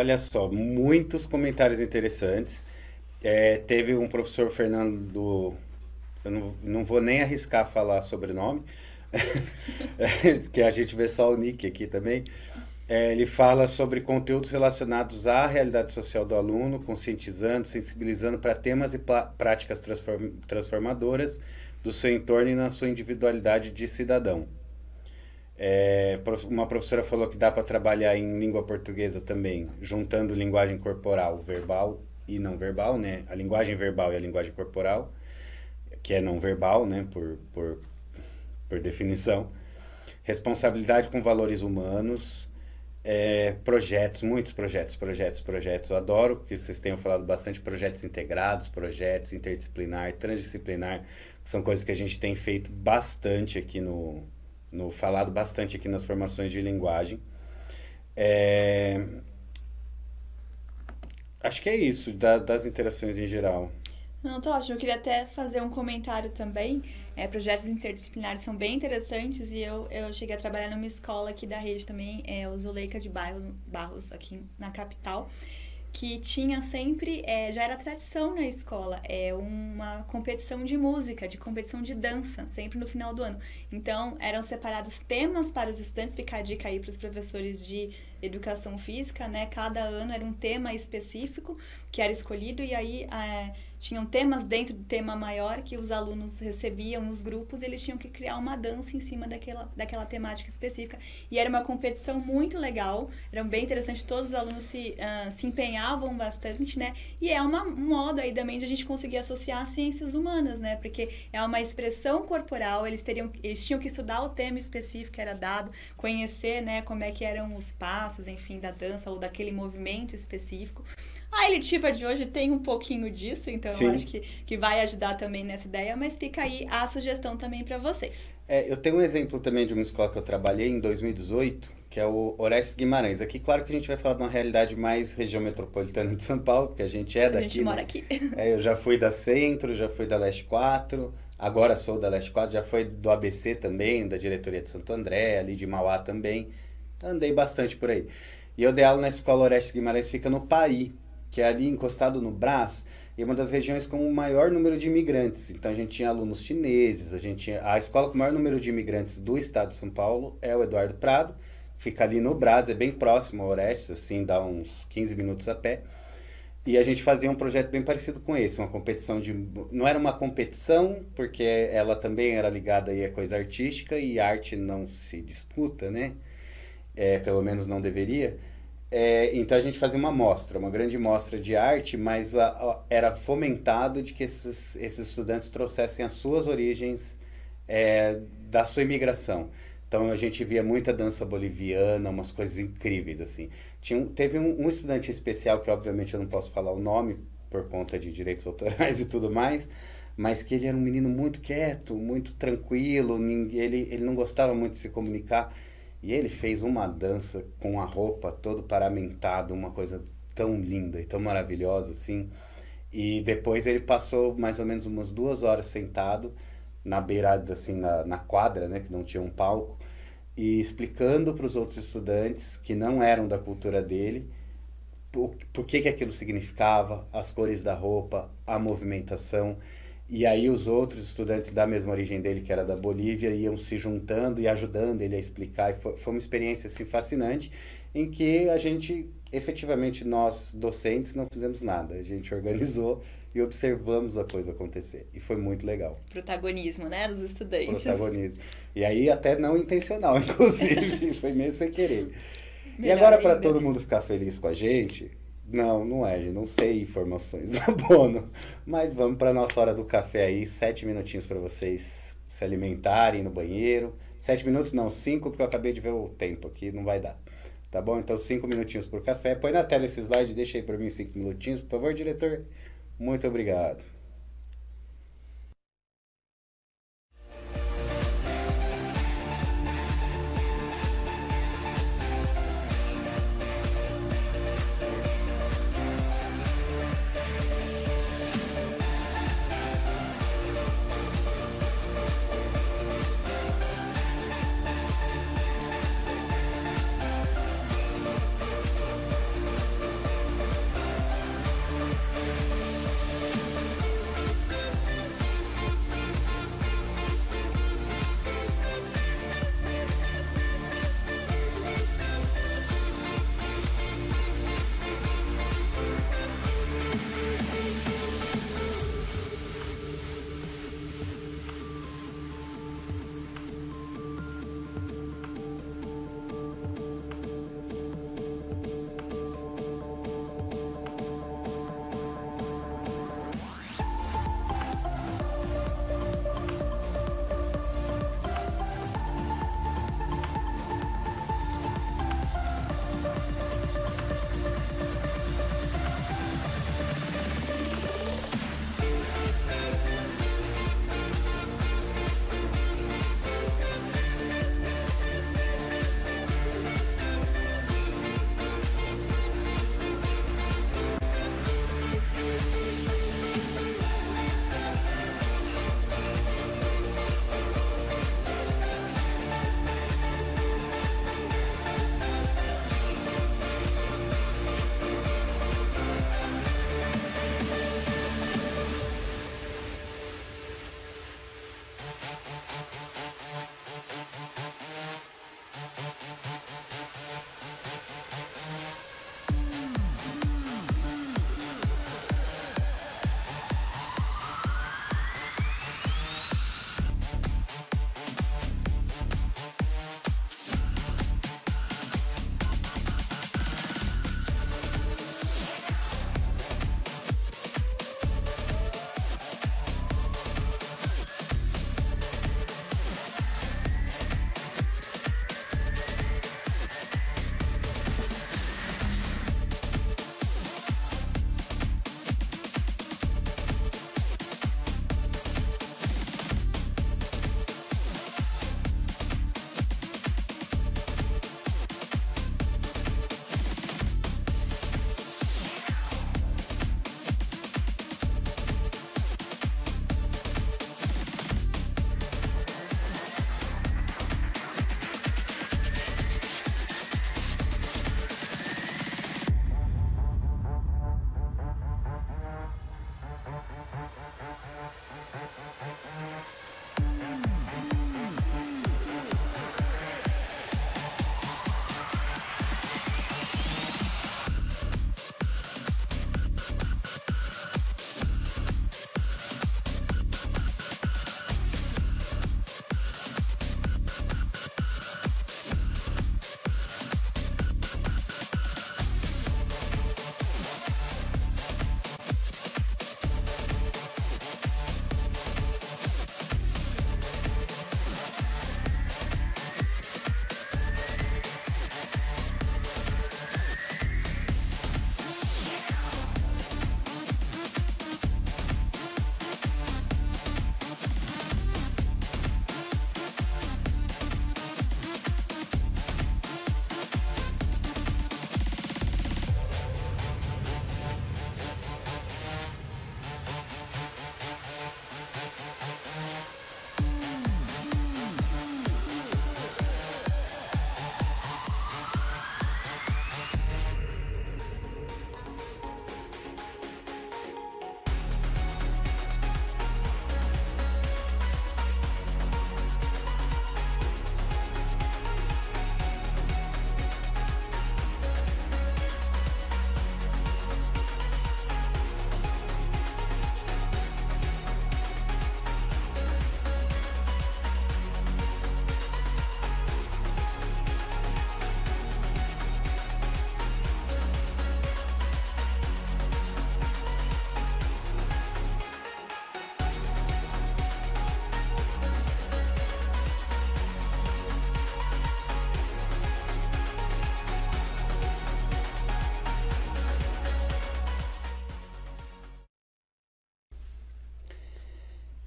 Olha só, muitos comentários interessantes. É, teve um professor Fernando, eu não, não vou nem arriscar falar sobre o nome, *laughs* que a gente vê só o nick aqui também. É, ele fala sobre conteúdos relacionados à realidade social do aluno, conscientizando, sensibilizando para temas e práticas transform transformadoras do seu entorno e na sua individualidade de cidadão. É, uma professora falou que dá para trabalhar em língua portuguesa também, juntando linguagem corporal, verbal e não verbal, né? A linguagem verbal e a linguagem corporal, que é não verbal, né? Por, por, por definição. Responsabilidade com valores humanos, é, projetos, muitos projetos, projetos, projetos. Eu adoro que vocês tenham falado bastante projetos integrados, projetos interdisciplinar, transdisciplinar. São coisas que a gente tem feito bastante aqui no, no falado bastante aqui nas formações de linguagem. É, acho que é isso da, das interações em geral. Não, tô ótimo. Eu queria até fazer um comentário também. É, projetos interdisciplinares são bem interessantes e eu, eu cheguei a trabalhar numa escola aqui da rede também, é o Zuleika de Barros, Barros aqui na capital que tinha sempre, é, já era tradição na escola, é uma competição de música, de competição de dança, sempre no final do ano. Então, eram separados temas para os estudantes, ficar a dica aí para os professores de educação física, né? Cada ano era um tema específico que era escolhido e aí... É, tinham temas dentro do tema maior que os alunos recebiam nos grupos e eles tinham que criar uma dança em cima daquela, daquela temática específica. E era uma competição muito legal, era bem interessante, todos os alunos se, uh, se empenhavam bastante, né? E é uma, um modo aí também de a gente conseguir associar ciências humanas, né? Porque é uma expressão corporal, eles, teriam, eles tinham que estudar o tema específico que era dado, conhecer, né, como é que eram os passos, enfim, da dança ou daquele movimento específico. A elitiva de hoje tem um pouquinho disso, então Sim. eu acho que, que vai ajudar também nessa ideia, mas fica aí a sugestão também para vocês. É, eu tenho um exemplo também de uma escola que eu trabalhei em 2018, que é o Orestes Guimarães. Aqui, claro que a gente vai falar de uma realidade mais região metropolitana de São Paulo, porque a gente é daqui. A gente né? mora aqui. *laughs* É, eu já fui da Centro, já fui da Leste 4, agora sou da Leste 4, já fui do ABC também, da diretoria de Santo André, ali de Mauá também. Andei bastante por aí. E eu dei aula na escola Orestes Guimarães, fica no Pari, que é ali encostado no Brás, e uma das regiões com o maior número de imigrantes. Então a gente tinha alunos chineses, a gente tinha, a escola com o maior número de imigrantes do estado de São Paulo é o Eduardo Prado, fica ali no Brás, é bem próximo ao Orestes, assim, dá uns 15 minutos a pé. E a gente fazia um projeto bem parecido com esse, uma competição de... Não era uma competição, porque ela também era ligada aí a coisa artística, e arte não se disputa, né? É, pelo menos não deveria é, então a gente fazia uma mostra, uma grande mostra de arte, mas a, a, era fomentado de que esses, esses estudantes trouxessem as suas origens é, da sua imigração. Então a gente via muita dança boliviana, umas coisas incríveis assim. Tinha, teve um, um estudante especial que obviamente eu não posso falar o nome por conta de direitos autorais *laughs* e tudo mais, mas que ele era um menino muito quieto, muito tranquilo, ele, ele não gostava muito de se comunicar. E ele fez uma dança com a roupa todo paramentado, uma coisa tão linda e tão maravilhosa assim. E depois ele passou mais ou menos umas duas horas sentado na beirada, assim, na, na quadra, né, que não tinha um palco, e explicando para os outros estudantes que não eram da cultura dele, por, por que, que aquilo significava, as cores da roupa, a movimentação. E aí os outros estudantes da mesma origem dele, que era da Bolívia, iam se juntando e ajudando ele a explicar. E foi, foi uma experiência assim, fascinante, em que a gente, efetivamente, nós docentes, não fizemos nada. A gente organizou e observamos a coisa acontecer. E foi muito legal. Protagonismo, né, dos estudantes. Protagonismo. E aí até não intencional, *laughs* inclusive, *laughs* foi mesmo sem querer. Melhor e agora, para todo mundo ficar feliz com a gente, não, não é, gente. Não sei informações *laughs* da Bono. Mas vamos para nossa hora do café aí. Sete minutinhos para vocês se alimentarem no banheiro. Sete minutos, não, cinco, porque eu acabei de ver o tempo aqui, não vai dar. Tá bom? Então, cinco minutinhos por café. Põe na tela esse slide, deixa aí para mim cinco minutinhos, por favor, diretor. Muito obrigado.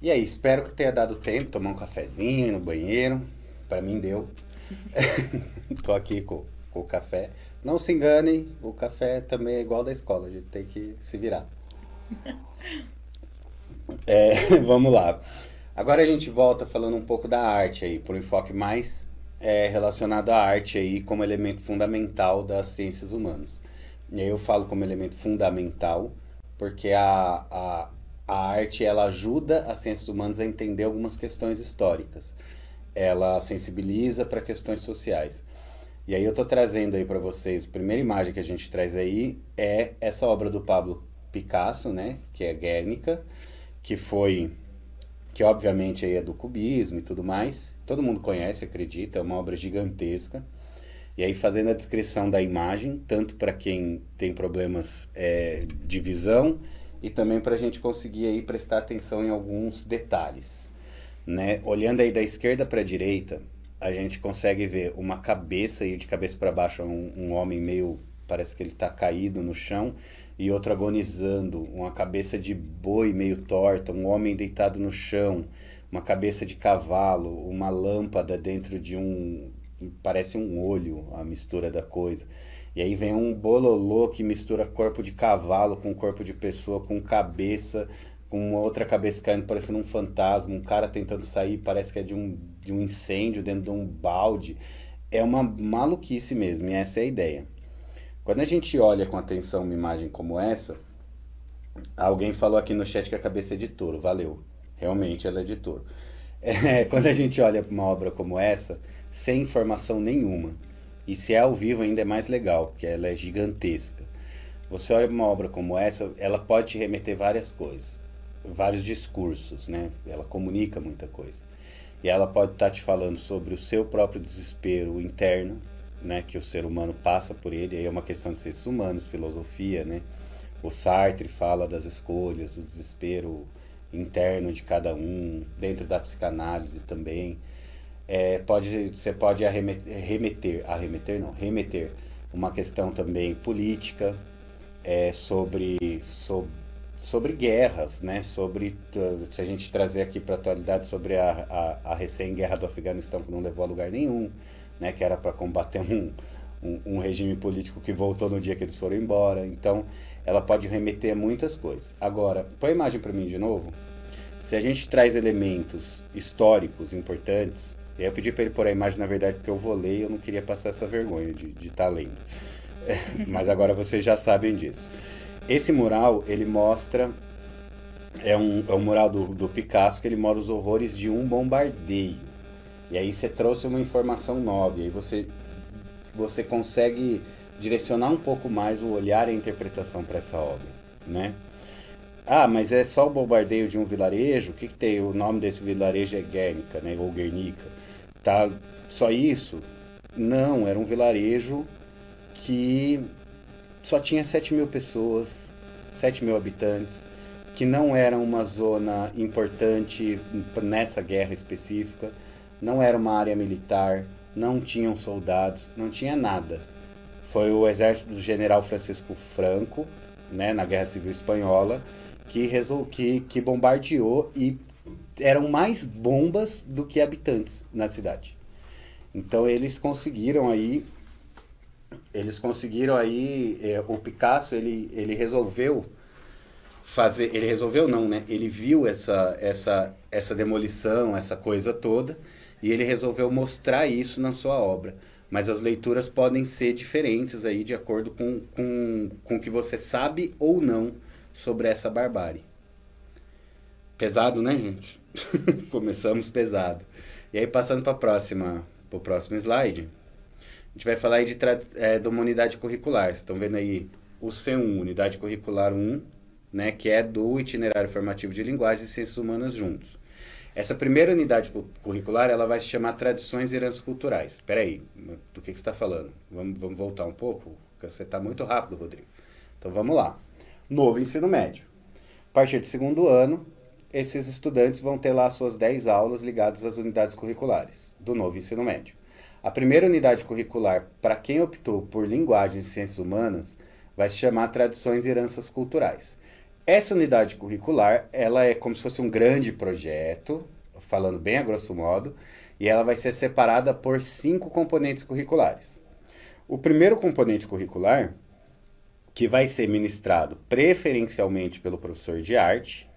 E aí, espero que tenha dado tempo, tomar um cafezinho no banheiro. Para mim deu. *laughs* Tô aqui com, com o café. Não se enganem, o café também é igual da escola, a gente tem que se virar. *laughs* É, *laughs* vamos lá. Agora a gente volta falando um pouco da arte aí, por um enfoque mais é, relacionado à arte aí como elemento fundamental das ciências humanas. E aí eu falo como elemento fundamental porque a, a, a arte ela ajuda as ciências humanas a entender algumas questões históricas. Ela sensibiliza para questões sociais. E aí eu estou trazendo aí para vocês, a primeira imagem que a gente traz aí é essa obra do Pablo Picasso, né, que é Guernica, que foi que obviamente aí é do cubismo e tudo mais. Todo mundo conhece, acredita, é uma obra gigantesca. E aí fazendo a descrição da imagem, tanto para quem tem problemas é, de visão e também para a gente conseguir aí prestar atenção em alguns detalhes. Né? Olhando aí da esquerda para a direita, a gente consegue ver uma cabeça e de cabeça para baixo um, um homem meio parece que ele está caído no chão e outro agonizando, uma cabeça de boi meio torta, um homem deitado no chão, uma cabeça de cavalo, uma lâmpada dentro de um parece um olho a mistura da coisa. E aí vem um bololô que mistura corpo de cavalo com corpo de pessoa, com cabeça, com uma outra cabeça caindo parecendo um fantasma, um cara tentando sair, parece que é de um, de um incêndio dentro de um balde. É uma maluquice mesmo, e essa é a ideia. Quando a gente olha com atenção uma imagem como essa, alguém falou aqui no chat que a cabeça é de touro, valeu. Realmente ela é de touro. *laughs* É, quando a gente olha uma obra como essa, sem informação nenhuma, e se é ao vivo ainda é mais legal, porque ela é gigantesca. Você olha uma obra como essa, ela pode te remeter várias coisas, vários discursos, né? Ela comunica muita coisa. E ela pode estar tá te falando sobre o seu próprio desespero interno, né, que o ser humano passa por ele, aí é uma questão de seres humanos, filosofia, né? O Sartre fala das escolhas, do desespero interno de cada um, dentro da psicanálise também. É, pode, você pode arremeter, remeter, arremeter não, remeter uma questão também política, é, sobre, sobre, sobre guerras, né? Sobre, se a gente trazer aqui para a atualidade, sobre a, a, a recém-guerra do Afeganistão que não levou a lugar nenhum, né, que era para combater um, um, um, regime político que voltou no dia que eles foram embora. Então, ela pode remeter a muitas coisas. Agora, põe a imagem para mim de novo. Se a gente traz elementos históricos importantes, eu pedi para ele pôr a imagem, na verdade, porque eu vou ler e eu não queria passar essa vergonha de estar tá lendo. *laughs* Mas agora vocês já sabem disso. Esse mural, ele mostra... É um, é um mural do, do Picasso que ele mostra os horrores de um bombardeio e aí você trouxe uma informação nova, e aí você, você consegue direcionar um pouco mais o olhar e a interpretação para essa obra, né? Ah, mas é só o bombardeio de um vilarejo? O que, que tem? O nome desse vilarejo é Guernica, né? Ou Guernica. Tá só isso? Não, era um vilarejo que só tinha 7 mil pessoas, 7 mil habitantes, que não era uma zona importante nessa guerra específica não era uma área militar, não tinham soldados, não tinha nada. Foi o exército do general Francisco Franco, né, na Guerra Civil Espanhola, que, resol... que, que bombardeou e eram mais bombas do que habitantes na cidade. Então eles conseguiram aí, eles conseguiram aí, é, o Picasso ele, ele resolveu fazer, ele resolveu não, né? Ele viu essa, essa, essa demolição, essa coisa toda e ele resolveu mostrar isso na sua obra. Mas as leituras podem ser diferentes aí de acordo com, com, com o que você sabe ou não sobre essa barbárie. Pesado, né, gente? *laughs* Começamos pesado. E aí, passando para próxima, o próximo slide, a gente vai falar aí de, é, de uma unidade curricular. Vocês estão vendo aí o C1, Unidade Curricular 1, né, que é do Itinerário Formativo de Linguagem e Ciências Humanas juntos. Essa primeira unidade curricular, ela vai se chamar Tradições e Heranças Culturais. Espera aí, do que, que você está falando? Vamos, vamos voltar um pouco? Você está muito rápido, Rodrigo. Então, vamos lá. Novo ensino médio. A partir do segundo ano, esses estudantes vão ter lá suas 10 aulas ligadas às unidades curriculares do novo ensino médio. A primeira unidade curricular, para quem optou por linguagens e ciências humanas, vai se chamar Tradições e Heranças Culturais. Essa unidade curricular, ela é como se fosse um grande projeto, falando bem a grosso modo, e ela vai ser separada por cinco componentes curriculares. O primeiro componente curricular, que vai ser ministrado preferencialmente pelo professor de arte,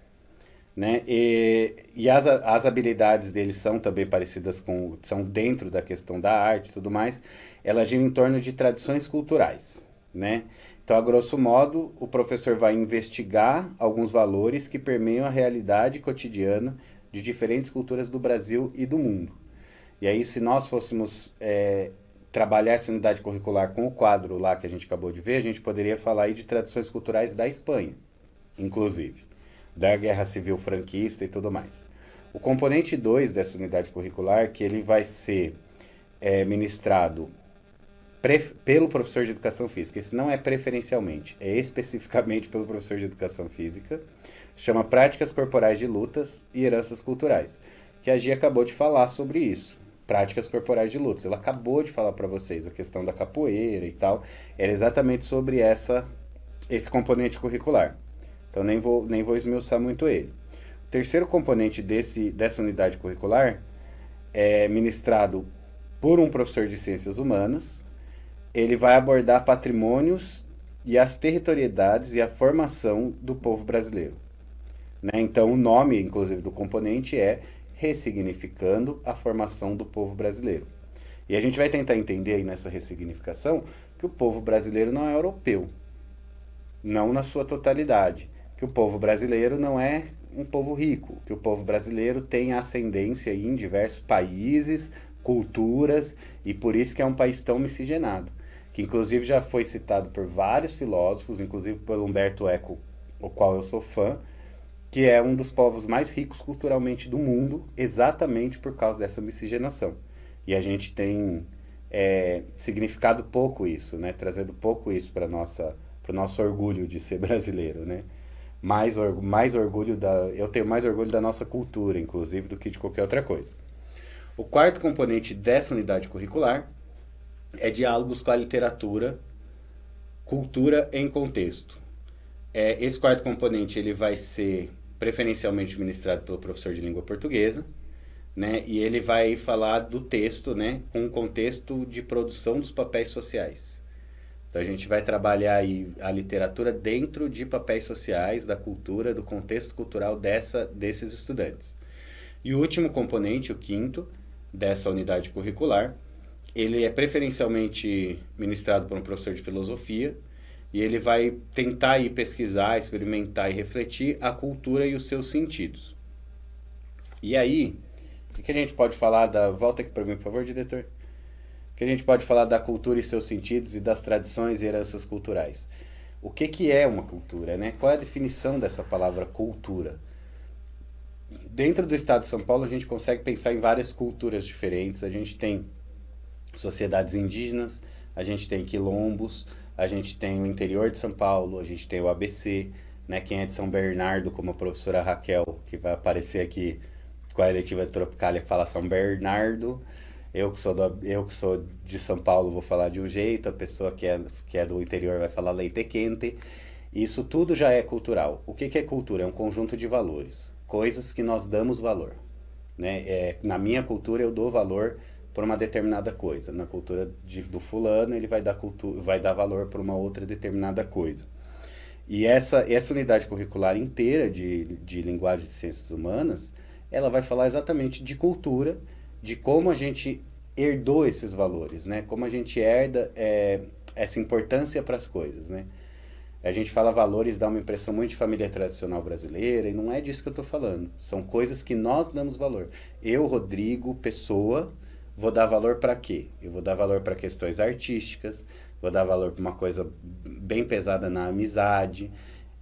né? E, e as, as habilidades dele são também parecidas com, são dentro da questão da arte e tudo mais, elas giram em torno de tradições culturais, né? Então, a grosso modo, o professor vai investigar alguns valores que permeiam a realidade cotidiana de diferentes culturas do Brasil e do mundo. E aí, se nós fôssemos é, trabalhar essa unidade curricular com o quadro lá que a gente acabou de ver, a gente poderia falar aí de tradições culturais da Espanha, inclusive, da Guerra Civil Franquista e tudo mais. O componente 2 dessa unidade curricular, que ele vai ser é, ministrado pelo professor de educação física. Esse não é preferencialmente, é especificamente pelo professor de educação física. Chama Práticas Corporais de Lutas e Heranças Culturais, que a Gia acabou de falar sobre isso práticas corporais de lutas. Ela acabou de falar para vocês a questão da capoeira e tal. Era exatamente sobre essa esse componente curricular. Então nem vou nem vou esmiuçar muito ele. O terceiro componente desse dessa unidade curricular é ministrado por um professor de ciências humanas. Ele vai abordar patrimônios e as territorialidades e a formação do povo brasileiro. Né? Então, o nome, inclusive, do componente é ressignificando a formação do povo brasileiro. E a gente vai tentar entender aí nessa ressignificação que o povo brasileiro não é europeu, não na sua totalidade, que o povo brasileiro não é um povo rico, que o povo brasileiro tem ascendência em diversos países, culturas, e por isso que é um país tão miscigenado, que inclusive já foi citado por vários filósofos, inclusive pelo Humberto Eco, o qual eu sou fã, que é um dos povos mais ricos culturalmente do mundo, exatamente por causa dessa miscigenação. E a gente tem é, significado pouco isso, né? Trazendo pouco isso para o nosso orgulho de ser *laughs* brasileiro, né? Mais, mais orgulho da eu tenho mais orgulho da nossa cultura, inclusive, do que de qualquer outra coisa. O quarto componente dessa unidade curricular é diálogos com a literatura, cultura em contexto. É, esse quarto componente ele vai ser preferencialmente ministrado pelo professor de língua portuguesa, né? E ele vai falar do texto, né, com o contexto de produção dos papéis sociais. Então a gente vai trabalhar aí a literatura dentro de papéis sociais, da cultura, do contexto cultural dessa desses estudantes. E o último componente, o quinto, dessa unidade curricular, ele é preferencialmente ministrado por um professor de filosofia, e ele vai tentar ir pesquisar, experimentar e refletir a cultura e os seus sentidos. E aí, o que, que a gente pode falar da. Volta aqui para mim, por favor, diretor. Que a gente pode falar da cultura e seus sentidos e das tradições e heranças culturais? O que, que é uma cultura, né? Qual é a definição dessa palavra cultura? Dentro do estado de São Paulo, a gente consegue pensar em várias culturas diferentes. A gente tem sociedades indígenas, a gente tem quilombos, a gente tem o interior de São Paulo, a gente tem o ABC, né? Quem é de São Bernardo, como a professora Raquel, que vai aparecer aqui com a eletiva Tropicália, fala São Bernardo. Eu que, sou do, eu que sou de São Paulo vou falar de um jeito, a pessoa que é, que é do interior vai falar leite quente. Isso tudo já é cultural. O que, que é cultura? É um conjunto de valores, coisas que nós damos valor. Né? É, na minha cultura, eu dou valor por uma determinada coisa. Na cultura de, do fulano, ele vai dar, vai dar valor por uma outra determinada coisa. E essa, essa unidade curricular inteira de, de linguagem de ciências humanas, ela vai falar exatamente de cultura, de como a gente herdou esses valores, né? Como a gente herda é, essa importância para as coisas, né? A gente fala valores, dá uma impressão muito de família tradicional brasileira, e não é disso que eu estou falando. São coisas que nós damos valor. Eu, Rodrigo, pessoa, vou dar valor para quê? Eu vou dar valor para questões artísticas, vou dar valor para uma coisa bem pesada na amizade.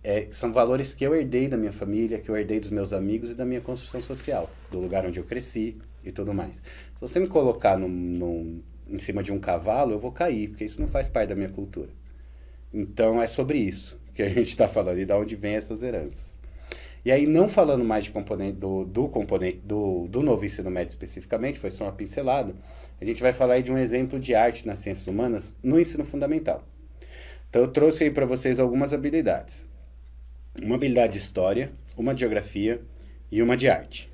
É, são valores que eu herdei da minha família, que eu herdei dos meus amigos e da minha construção social, do lugar onde eu cresci e tudo mais. Se você me colocar em cima de um cavalo, eu vou cair, porque isso não faz parte da minha cultura. Então é sobre isso que a *laughs* gente está falando e de onde vem essas heranças. E aí, não falando mais de componente do, do componente do, do novo ensino médio especificamente, foi só uma pincelada, a gente vai falar aí de um exemplo de arte nas ciências humanas no ensino fundamental. Então, eu trouxe aí para vocês algumas habilidades. uma habilidade de história, uma de geografia e uma de arte.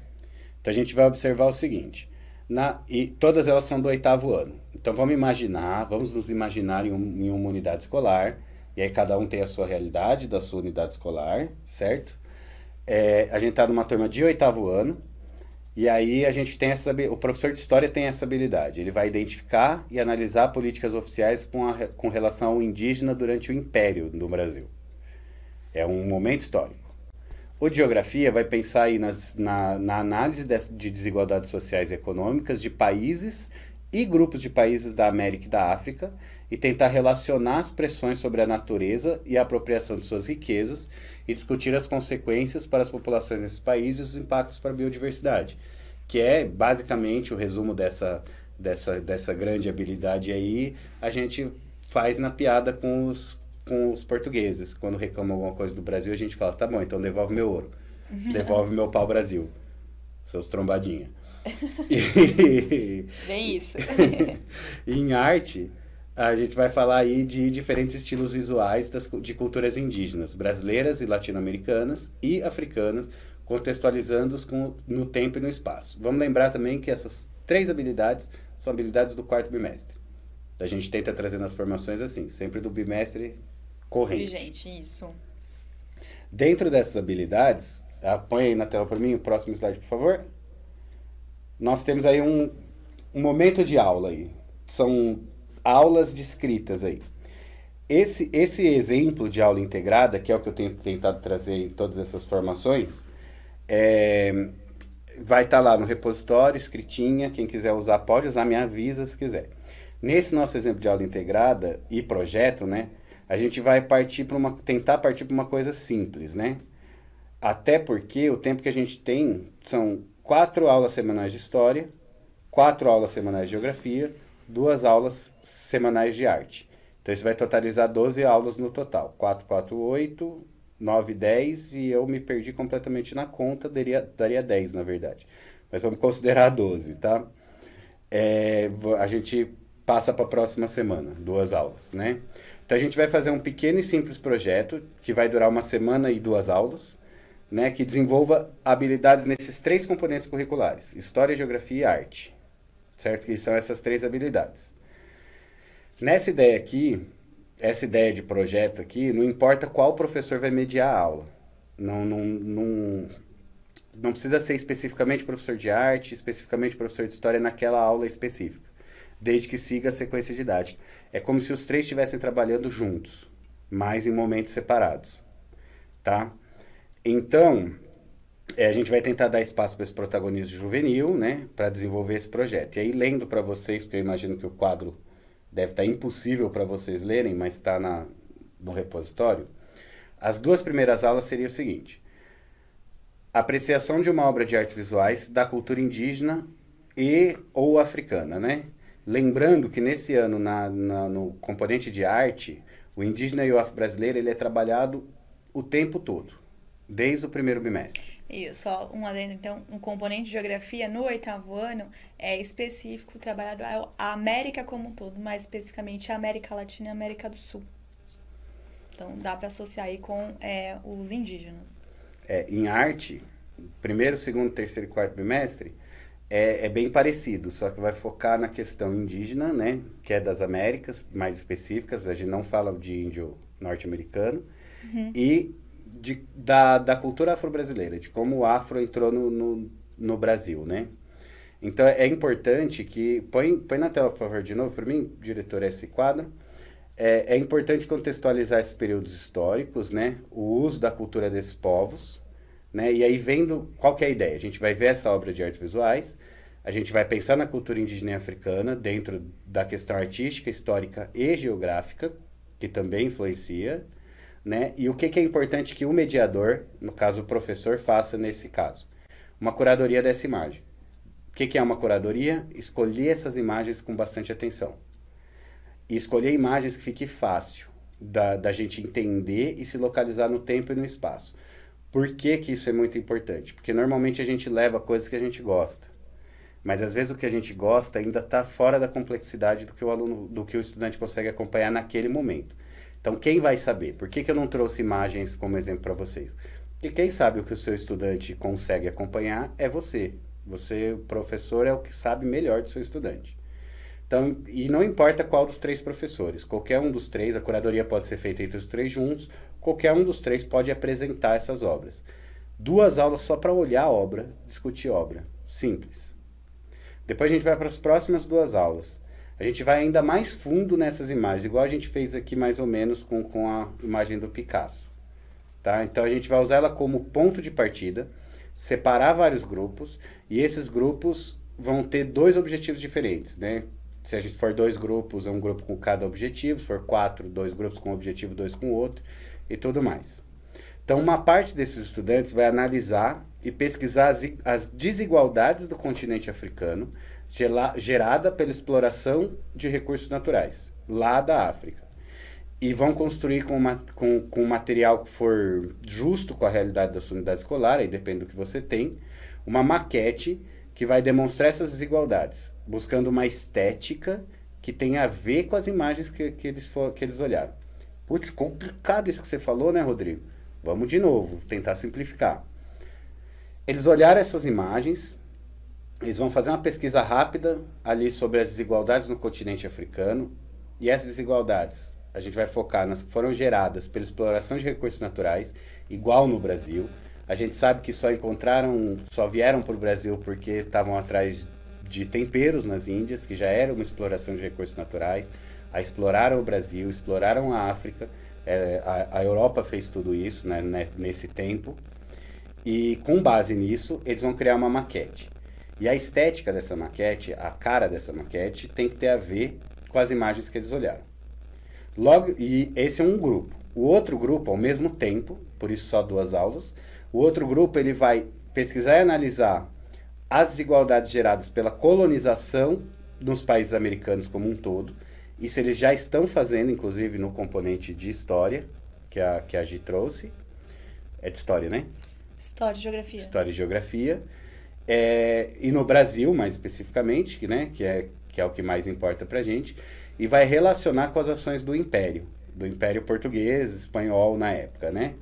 Então a gente vai observar o seguinte, na, e todas elas são do oitavo ano. Então vamos imaginar, vamos nos imaginar em, um, em uma unidade escolar, e aí cada um tem a sua realidade da sua unidade escolar, certo? É, a gente está numa turma de oitavo ano, e aí a gente tem essa, o professor de história tem essa habilidade. Ele vai identificar e analisar políticas oficiais com, a, com relação ao indígena durante o Império no Brasil. É um momento histórico. O geografia vai pensar aí nas, na, na análise de, de desigualdades sociais e econômicas de países e grupos de países da América e da África e tentar relacionar as pressões sobre a natureza e a apropriação de suas riquezas e discutir as consequências para as populações desses países e os impactos para a biodiversidade, que é basicamente o resumo dessa, dessa, dessa grande habilidade aí, a gente faz na piada com os, com os portugueses. Quando reclamam alguma coisa do Brasil, a gente fala, tá bom, então devolve meu ouro, *laughs* devolve meu pau Brasil, seus trombadinha. *laughs* e, Bem isso. *laughs* em arte, a gente vai falar aí de diferentes estilos visuais das, de culturas indígenas, brasileiras e latino-americanas e africanas, contextualizando-os no tempo e no espaço. Vamos lembrar também que essas três habilidades são habilidades do quarto bimestre. A gente tenta trazer nas formações assim, sempre do bimestre corrente. Gente, isso. Dentro dessas habilidades, põe aí na tela para mim o próximo slide, por favor. Nós temos aí um, um momento de aula aí. São aulas descritas aí. Esse, esse exemplo de aula integrada, que é o que eu tenho tentado trazer em todas essas formações, é, vai estar tá lá no repositório, escritinha. Quem quiser usar, pode usar, me avisa se quiser. Nesse nosso exemplo de aula integrada e projeto, né, a gente vai partir para uma, tentar partir para uma coisa simples, né? Até porque o tempo que a gente tem são quatro aulas semanais de história, quatro aulas semanais de geografia, duas aulas semanais de arte. Então isso vai totalizar 12 aulas no total. 4, 4, 8, 9, 10 e eu me perdi completamente na conta, daria, daria 10 na verdade. Mas vamos considerar 12, tá? É, a gente passa para a próxima semana, duas aulas, né? Então a gente vai fazer um pequeno e simples projeto que vai durar uma semana e duas aulas, né? Que desenvolva habilidades nesses três componentes curriculares: História, Geografia e Arte certo? Que são essas três habilidades. Nessa ideia aqui, essa ideia de projeto aqui, não importa qual professor vai mediar a aula. Não, não, não, não precisa ser especificamente professor de arte, especificamente professor de história naquela aula específica, desde que siga a sequência didática. É como se os três estivessem trabalhando juntos, mas em momentos separados, tá? Então, é, a gente vai tentar dar espaço para esse protagonismo juvenil, né, para desenvolver esse projeto. E aí, lendo para vocês, porque eu imagino que o quadro deve estar tá impossível para vocês lerem, mas está no repositório, as duas primeiras aulas seriam o seguinte: apreciação de uma obra de artes visuais da cultura indígena e ou africana, né? Lembrando que nesse ano, na, na no componente de arte, o indígena e o afro-brasileiro ele é trabalhado o tempo todo, desde o primeiro bimestre. E só um adendo, então, um componente de geografia no oitavo ano é específico, trabalhado a América como um todo, mais especificamente a América Latina e a América do Sul. Então, dá para associar aí com é, os indígenas. É, em arte, primeiro, segundo, terceiro e quarto bimestre, é, é, bem parecido, só que vai focar na questão indígena, né, que é das Américas, mais específicas, a gente não fala de índio norte-americano, uhum. e de, da, da cultura afro-brasileira, de como o afro entrou no, no, no, Brasil, né? Então, é importante que... Põe, põe na tela, por favor, de novo, para mim, diretor, esse quadro. É, é importante contextualizar esses períodos históricos, né? O uso da cultura desses povos, né? E aí, vendo... Qual é a ideia? A gente vai ver essa obra de artes visuais, a gente vai pensar na cultura indígena e africana dentro da questão artística, histórica e geográfica, que também influencia, né? E o que, que é importante que o mediador, no caso o professor, faça nesse caso? Uma curadoria dessa imagem. O que, que é uma curadoria? Escolher essas imagens com bastante atenção. E escolher imagens que fique fácil da, da gente entender e se localizar no tempo e no espaço. Por que, que isso é muito importante? Porque normalmente a gente leva coisas que a gente gosta. Mas às vezes o que a gente gosta ainda está fora da complexidade do que o aluno, do que o estudante consegue acompanhar naquele momento. Então, quem vai saber? Por que, que eu não trouxe imagens como exemplo para vocês? Porque quem sabe o que o seu estudante consegue acompanhar é você. Você, o professor, é o que sabe melhor do seu estudante. Então, e não importa qual dos três professores, qualquer um dos três, a curadoria pode ser feita entre os três juntos, qualquer um dos três pode apresentar essas obras. Duas aulas só para olhar a obra, discutir obra. Simples. Depois a gente vai para as próximas duas aulas. A gente vai ainda mais fundo nessas imagens, igual a gente fez aqui mais ou menos com, com a imagem do Picasso. Tá? Então a gente vai usar ela como ponto de partida, separar vários grupos, e esses grupos vão ter dois objetivos diferentes, né? Se a gente for dois grupos, é um grupo com cada objetivo. Se for quatro, dois grupos com um objetivo, dois com outro e tudo mais. Então, uma parte desses estudantes vai analisar e pesquisar as, as desigualdades do continente africano gerada pela exploração de recursos naturais lá da África. E vão construir com, uma, com, com um material que for justo com a realidade da sua unidade escolar, aí depende do que você tem, uma maquete que vai demonstrar essas desigualdades, buscando uma estética que tenha a ver com as imagens que, que, eles, for, que eles olharam. Putz, complicado isso que você falou, né, Rodrigo? Vamos de novo, tentar simplificar. Eles olharam essas imagens, eles vão fazer uma pesquisa rápida ali sobre as desigualdades no continente africano, e essas desigualdades a gente vai focar nas que foram geradas pela exploração de recursos naturais, igual no Brasil, a gente sabe que só encontraram, só vieram para o Brasil porque estavam atrás de temperos nas Índias, que já era uma exploração de recursos naturais. A exploraram o Brasil, exploraram a África. É, a, a, Europa fez tudo isso né, nesse tempo. E com base nisso, eles vão criar uma maquete. E a estética dessa maquete, a cara dessa maquete, tem que ter a ver com as imagens que eles olharam. Logo, e esse é um grupo. O outro grupo, ao mesmo tempo, por isso só duas aulas, o outro grupo ele vai pesquisar e analisar as desigualdades geradas pela colonização nos países americanos como um todo. Isso eles já estão fazendo, inclusive, no componente de história, que a, que a Gi trouxe. É de história, né? História e geografia. História e geografia. É, e no Brasil, mais especificamente, que, né, que, é, que é o que mais importa para gente, e vai relacionar com as ações do Império, do Império Português, Espanhol na época, né?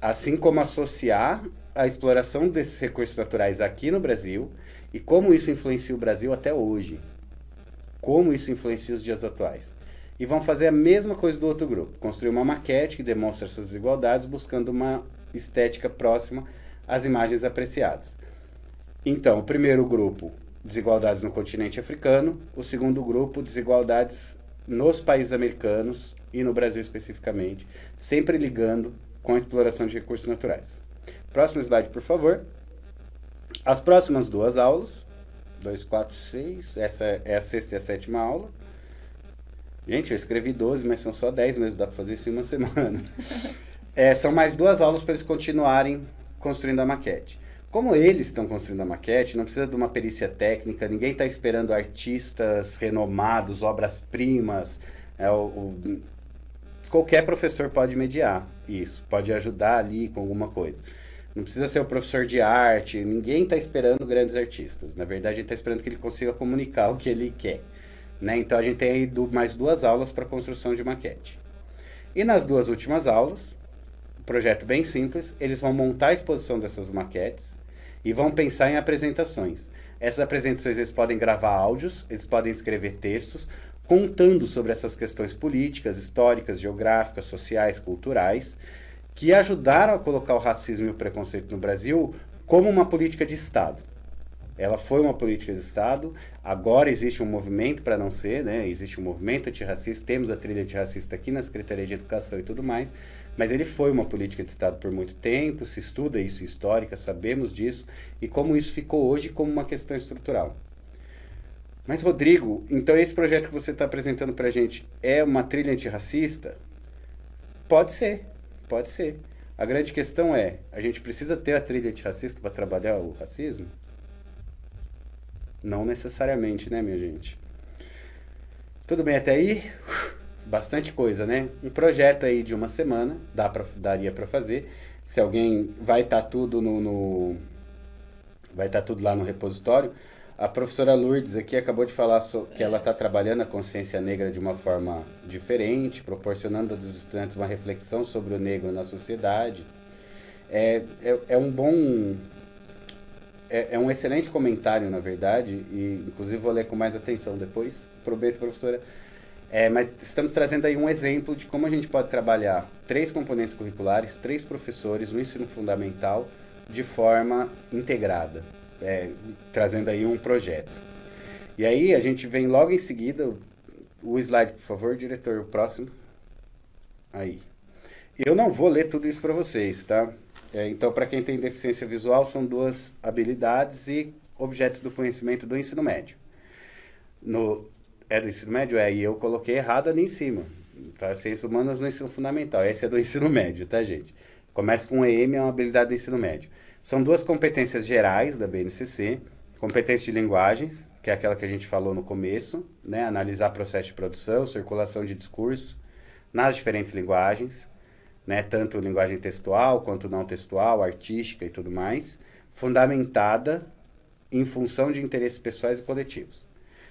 assim como associar a exploração desses recursos naturais aqui no Brasil e como isso influencia o Brasil até hoje. Como isso influencia os dias atuais. E vão fazer a mesma coisa do outro grupo, construir uma maquete que demonstra essas desigualdades, buscando uma estética próxima às imagens apreciadas. Então, o primeiro grupo, desigualdades no continente africano, o segundo grupo, desigualdades nos países americanos e no Brasil especificamente, sempre ligando com a exploração de recursos naturais. Próximo slide, por favor. As próximas duas aulas, 2, 4, 6, essa é a sexta e a sétima aula. Gente, eu escrevi 12, mas são só 10 mesmo, dá para fazer isso em uma *laughs* semana. é, são mais duas aulas para eles continuarem construindo a maquete. Como eles estão construindo a maquete, não precisa de uma perícia técnica, ninguém está esperando artistas renomados, obras-primas, é, qualquer professor pode mediar isso, pode ajudar ali com alguma coisa. Não precisa ser o professor de arte, ninguém está esperando grandes artistas. Na verdade, a gente está esperando que ele consiga comunicar *laughs* o que ele quer. Né? Então, a gente tem aí do, mais duas aulas para construção de maquete. E nas duas últimas aulas, projeto bem simples, eles vão montar a exposição dessas maquetes e vão pensar em apresentações. Essas apresentações eles podem gravar áudios, eles podem escrever textos, contando sobre essas questões políticas, históricas, geográficas, sociais, culturais, que ajudaram a colocar o racismo e o preconceito no Brasil como uma política de Estado. Ela foi uma política de Estado, agora existe um movimento para não ser, né? existe um movimento antirracista, temos a trilha antirracista aqui na Secretaria de Educação e tudo mais, mas ele foi uma política de Estado por muito tempo, se estuda isso histórica, sabemos disso, e como isso ficou hoje como uma questão estrutural. Mas, Rodrigo, então esse projeto que você está apresentando para a gente é uma trilha antirracista? Pode ser, pode ser. A grande questão é, a gente precisa ter a trilha antirracista para trabalhar o racismo? Não necessariamente, né, minha gente? Tudo bem até aí? *sighs* Bastante coisa, né? Um projeto aí de uma semana, dá pra, daria para fazer. Se alguém vai estar tá tudo no, no vai estar tá tudo lá no repositório. A professora Lourdes aqui acabou de falar que ela está trabalhando a consciência negra de uma forma diferente, proporcionando aos estudantes uma reflexão sobre o negro na sociedade. É, é, é um bom. É, é, um excelente comentário, na verdade, e inclusive vou ler com mais atenção depois. Prometo, professora. É, mas estamos trazendo aí um exemplo de como a gente pode trabalhar três componentes curriculares, três professores no ensino fundamental de forma integrada é, trazendo aí um projeto. E aí a gente vem logo em seguida, o slide, por favor, diretor, o próximo. Aí. Eu não vou ler tudo isso para vocês, tá? É, então, para quem tem deficiência visual, são duas habilidades e objetos do conhecimento do ensino médio. No, é do ensino médio? É, e eu coloquei errado ali em cima. Tá? Ciências humanas no ensino fundamental. Esse é do *laughs* ensino médio, tá, gente? Começa com EM, é uma habilidade do ensino médio. São duas competências gerais da BNCC, competência de linguagens, que é aquela que a gente falou no começo, né? analisar processo de produção, circulação de discurso nas diferentes linguagens, né? tanto linguagem textual quanto não textual, artística e tudo mais, fundamentada em função de interesses pessoais e coletivos.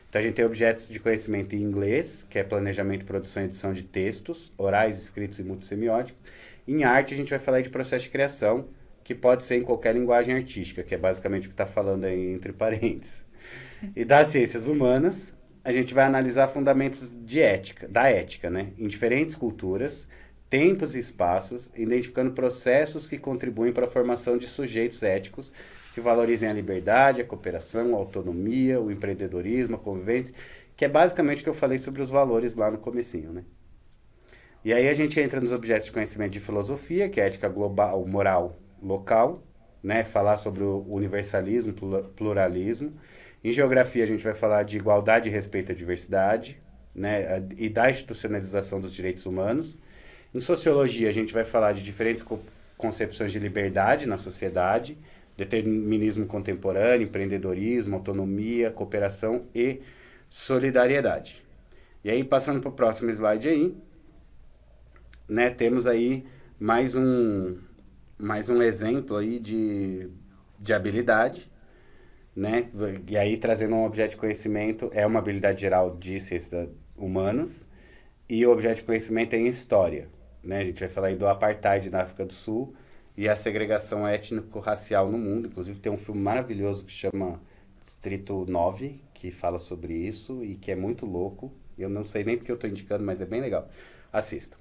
Então a gente tem objetos de conhecimento em inglês, que é planejamento, produção e edição de textos, orais, escritos e multissemióticos. Em arte a gente vai falar de processo de criação, que pode ser em qualquer linguagem artística, que é basicamente o que está falando aí entre parênteses. E das ciências humanas, a gente vai analisar fundamentos de ética, da ética, né? Em diferentes culturas, tempos e espaços, identificando processos que contribuem para a formação de sujeitos éticos que valorizem a liberdade, a cooperação, a autonomia, o empreendedorismo, a convivência, que é basicamente o que eu falei sobre os valores lá no comecinho, né? E aí a gente entra nos objetos de conhecimento de filosofia, que é ética global, moral local, né? Falar sobre o universalismo, pluralismo. Em geografia, a gente vai falar de igualdade e respeito à diversidade, né? E da institucionalização dos direitos humanos. Em sociologia, a gente vai falar de diferentes co concepções de liberdade na sociedade, determinismo contemporâneo, empreendedorismo, autonomia, cooperação e solidariedade. E aí, passando para o próximo slide aí, né, temos aí mais um, mais um exemplo aí de, de habilidade, né? E aí trazendo um objeto de conhecimento, é uma habilidade geral de ciências humanas, e o objeto de conhecimento é em história, né? A gente vai falar aí do apartheid na África do Sul e a segregação étnico-racial no mundo. Inclusive tem um filme maravilhoso que chama Distrito 9, que fala sobre isso e que é muito louco. Eu não sei nem porque eu estou indicando, mas é bem legal. Assistam.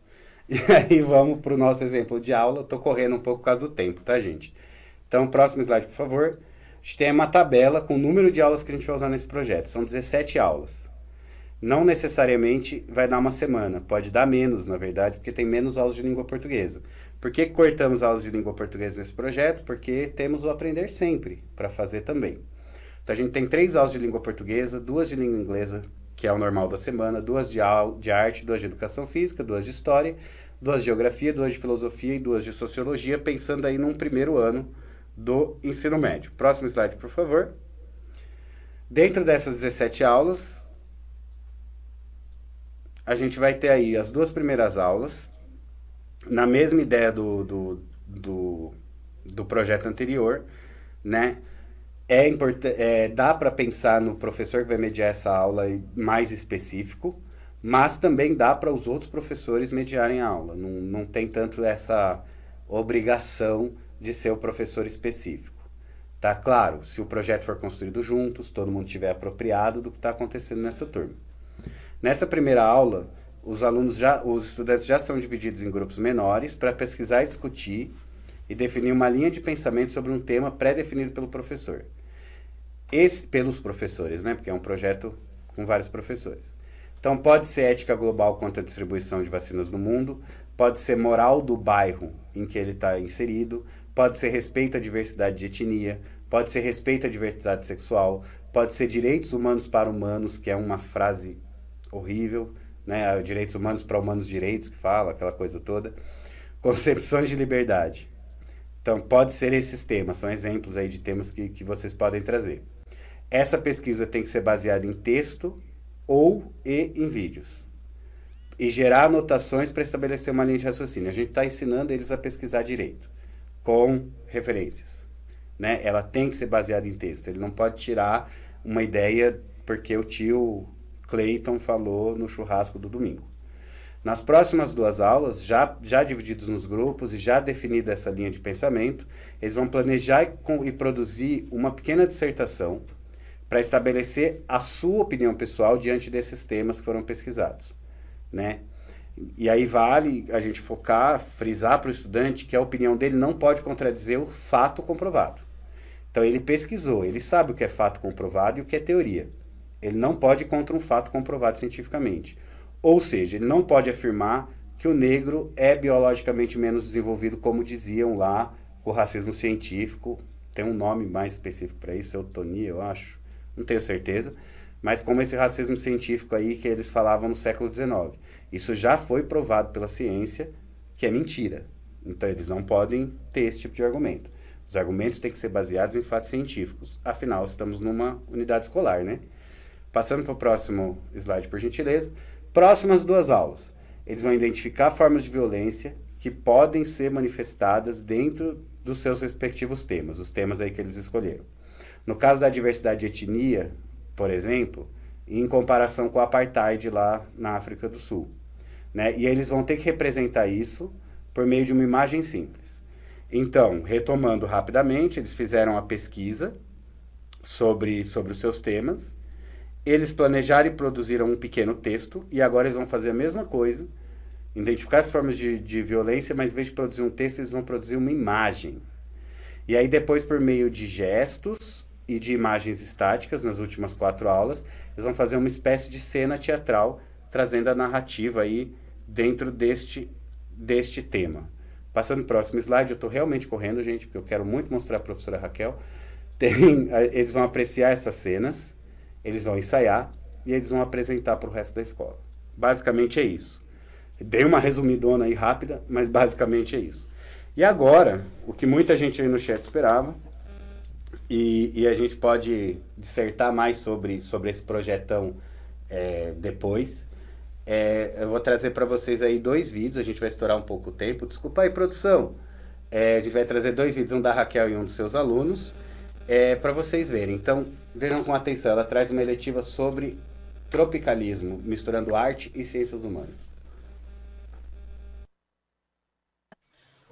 E *laughs* aí vamos para o nosso exemplo de aula. Estou correndo um pouco por causa do tempo, tá, gente? Então, próximo slide, por favor. A gente tem uma tabela com o número de aulas que a gente vai usar nesse projeto. São 17 aulas. Não necessariamente vai dar uma semana, pode dar menos, na verdade, porque tem menos aulas de língua portuguesa. Por que cortamos aulas de língua portuguesa nesse projeto? Porque temos o Aprender Sempre para fazer também. Então, a gente tem três aulas de língua portuguesa, duas de língua inglesa, que é o normal da semana, duas de, de arte, duas de educação física, duas de história, duas de geografia, duas de filosofia e duas de sociologia, pensando aí num primeiro ano do ensino médio. Próximo slide, por favor. Dentro dessas 17 aulas, a gente vai ter aí as duas primeiras aulas, na mesma ideia do, do, do, do projeto anterior, né? É importante, é, dá para pensar no professor que vai mediar essa aula mais específico, mas também dá para os outros professores mediarem a aula. Não, não tem tanto essa obrigação de ser o professor específico. Tá claro, se o projeto for construído juntos, todo mundo tiver apropriado do que está acontecendo nessa turma. Nessa primeira aula, os alunos já, os estudantes já são divididos em grupos menores para pesquisar e discutir e definir uma linha de pensamento sobre um tema pré-definido pelo professor. Esse, pelos professores, né? Porque é um projeto com vários professores. Então, pode ser ética global quanto à distribuição de vacinas no mundo, pode ser moral do bairro em que ele está inserido, pode ser respeito à diversidade de etnia, pode ser respeito à diversidade sexual, pode ser direitos humanos para humanos, que é uma frase horrível, né? Direitos humanos para humanos direitos, que fala, aquela coisa toda. Concepções de liberdade. Então, pode ser esses temas, são exemplos aí de temas que, que vocês podem trazer. Essa pesquisa tem que ser baseada em texto ou e em vídeos. E gerar anotações para estabelecer uma linha de raciocínio. A gente está ensinando eles a pesquisar direito, com referências. Né? Ela tem que ser baseada em texto. Ele não pode tirar uma ideia porque o tio Clayton falou no churrasco do domingo. Nas próximas duas aulas, já, já divididos nos grupos e já definida essa linha de pensamento, eles vão planejar e, e produzir uma pequena dissertação para estabelecer a sua opinião pessoal diante desses temas que foram pesquisados, né? E aí vale a gente focar, frisar para o estudante que a opinião dele não pode contradizer o fato comprovado. Então ele pesquisou, ele sabe o que é fato comprovado e o que é teoria. Ele não pode ir contra um fato comprovado cientificamente. Ou seja, ele não pode afirmar que o negro é biologicamente menos desenvolvido, como diziam lá o racismo científico. Tem um nome mais específico para isso, eutonia, eu acho. Não tenho certeza. Mas como esse racismo científico aí que eles falavam no século XIX. Isso já foi provado pela ciência que é mentira. Então eles não podem ter esse tipo de argumento. Os argumentos têm que ser baseados em fatos científicos. Afinal, estamos numa unidade escolar, né? Passando para o próximo slide, por gentileza. Próximas duas aulas, eles vão identificar formas de violência que podem ser manifestadas dentro dos seus respectivos temas, os temas aí que eles escolheram. No caso da diversidade de etnia, por exemplo, em comparação com o apartheid lá na África do Sul. Né? E eles vão ter que representar isso por meio de uma imagem simples. Então, retomando rapidamente, eles fizeram a pesquisa sobre, sobre os seus temas eles planejaram e produziram um pequeno texto e agora eles vão fazer a mesma coisa, identificar as formas de, de violência, mas em vez de produzir um texto, eles vão produzir uma imagem. E aí depois, por meio de gestos e de imagens estáticas, nas últimas quatro aulas, eles vão fazer uma espécie de cena teatral, trazendo a narrativa aí dentro deste, deste tema. Passando para o próximo slide, eu estou realmente correndo, gente, porque eu quero muito mostrar a professora Raquel. *laughs* Tem, eles vão apreciar essas cenas, eles vão ensaiar e eles vão apresentar para o resto da escola. Basicamente é isso. Dei uma resumidona aí rápida, mas basicamente é isso. E agora, o que muita gente aí no chat esperava, e, e a gente pode dissertar mais sobre, sobre esse projetão é, depois. É, eu vou trazer para vocês aí dois vídeos, a gente vai estourar um pouco o tempo. Desculpa aí, produção. É, a gente vai trazer dois vídeos, um da Raquel e um dos seus alunos é, para vocês verem. Então, vejam com atenção, ela traz uma eletiva sobre tropicalismo, misturando arte e ciências humanas.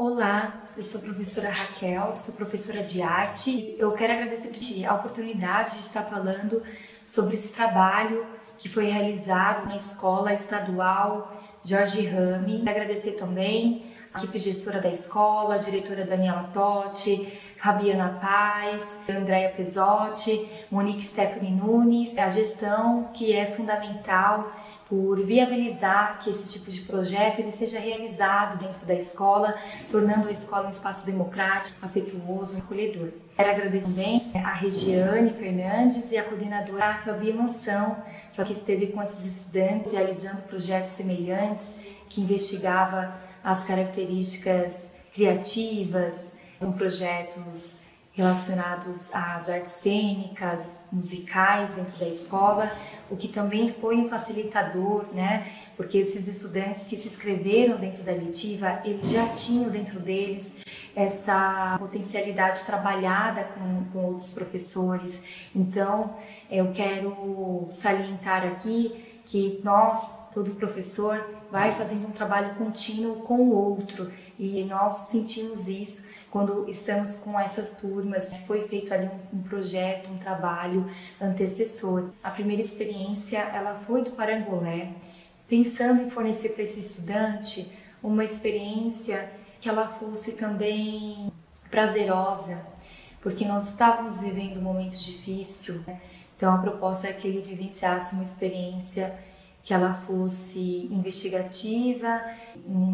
Olá, eu sou a professora Raquel, sou professora de arte. Eu quero agradecer a oportunidade de estar falando sobre esse trabalho que foi realizado na Escola Estadual Jorge Rami. Agradecer também a equipe gestora da escola, a diretora Daniela Totti, Fabiana Paz, Andréia Pesotti, Monique Stephanie Nunes, a gestão que é fundamental por viabilizar que esse tipo de projeto ele seja realizado dentro da escola, tornando a escola um espaço democrático, afetuoso, acolhedor. Quero agradecer também a Regiane Fernandes e a coordenadora Fabi Mansão, que esteve com esses estudantes realizando projetos semelhantes, que investigava as características criativas, são projetos relacionados às artes cênicas, musicais dentro da escola, o que também foi um facilitador, né? Porque esses estudantes que se inscreveram dentro da letiva, eles já tinham dentro deles essa potencialidade trabalhada com, com outros professores. Então, eu quero salientar aqui que nós, todo professor, vai fazendo um trabalho contínuo com o outro e nós sentimos isso quando estamos com essas turmas. Foi feito ali um, um, projeto, um trabalho antecessor. A primeira experiência ela foi do Parangolé, pensando em fornecer para esse estudante uma experiência que ela fosse também prazerosa, porque nós estávamos vivendo um momento difícil. Né? Então a proposta é que ele vivenciasse uma experiência que ela fosse investigativa,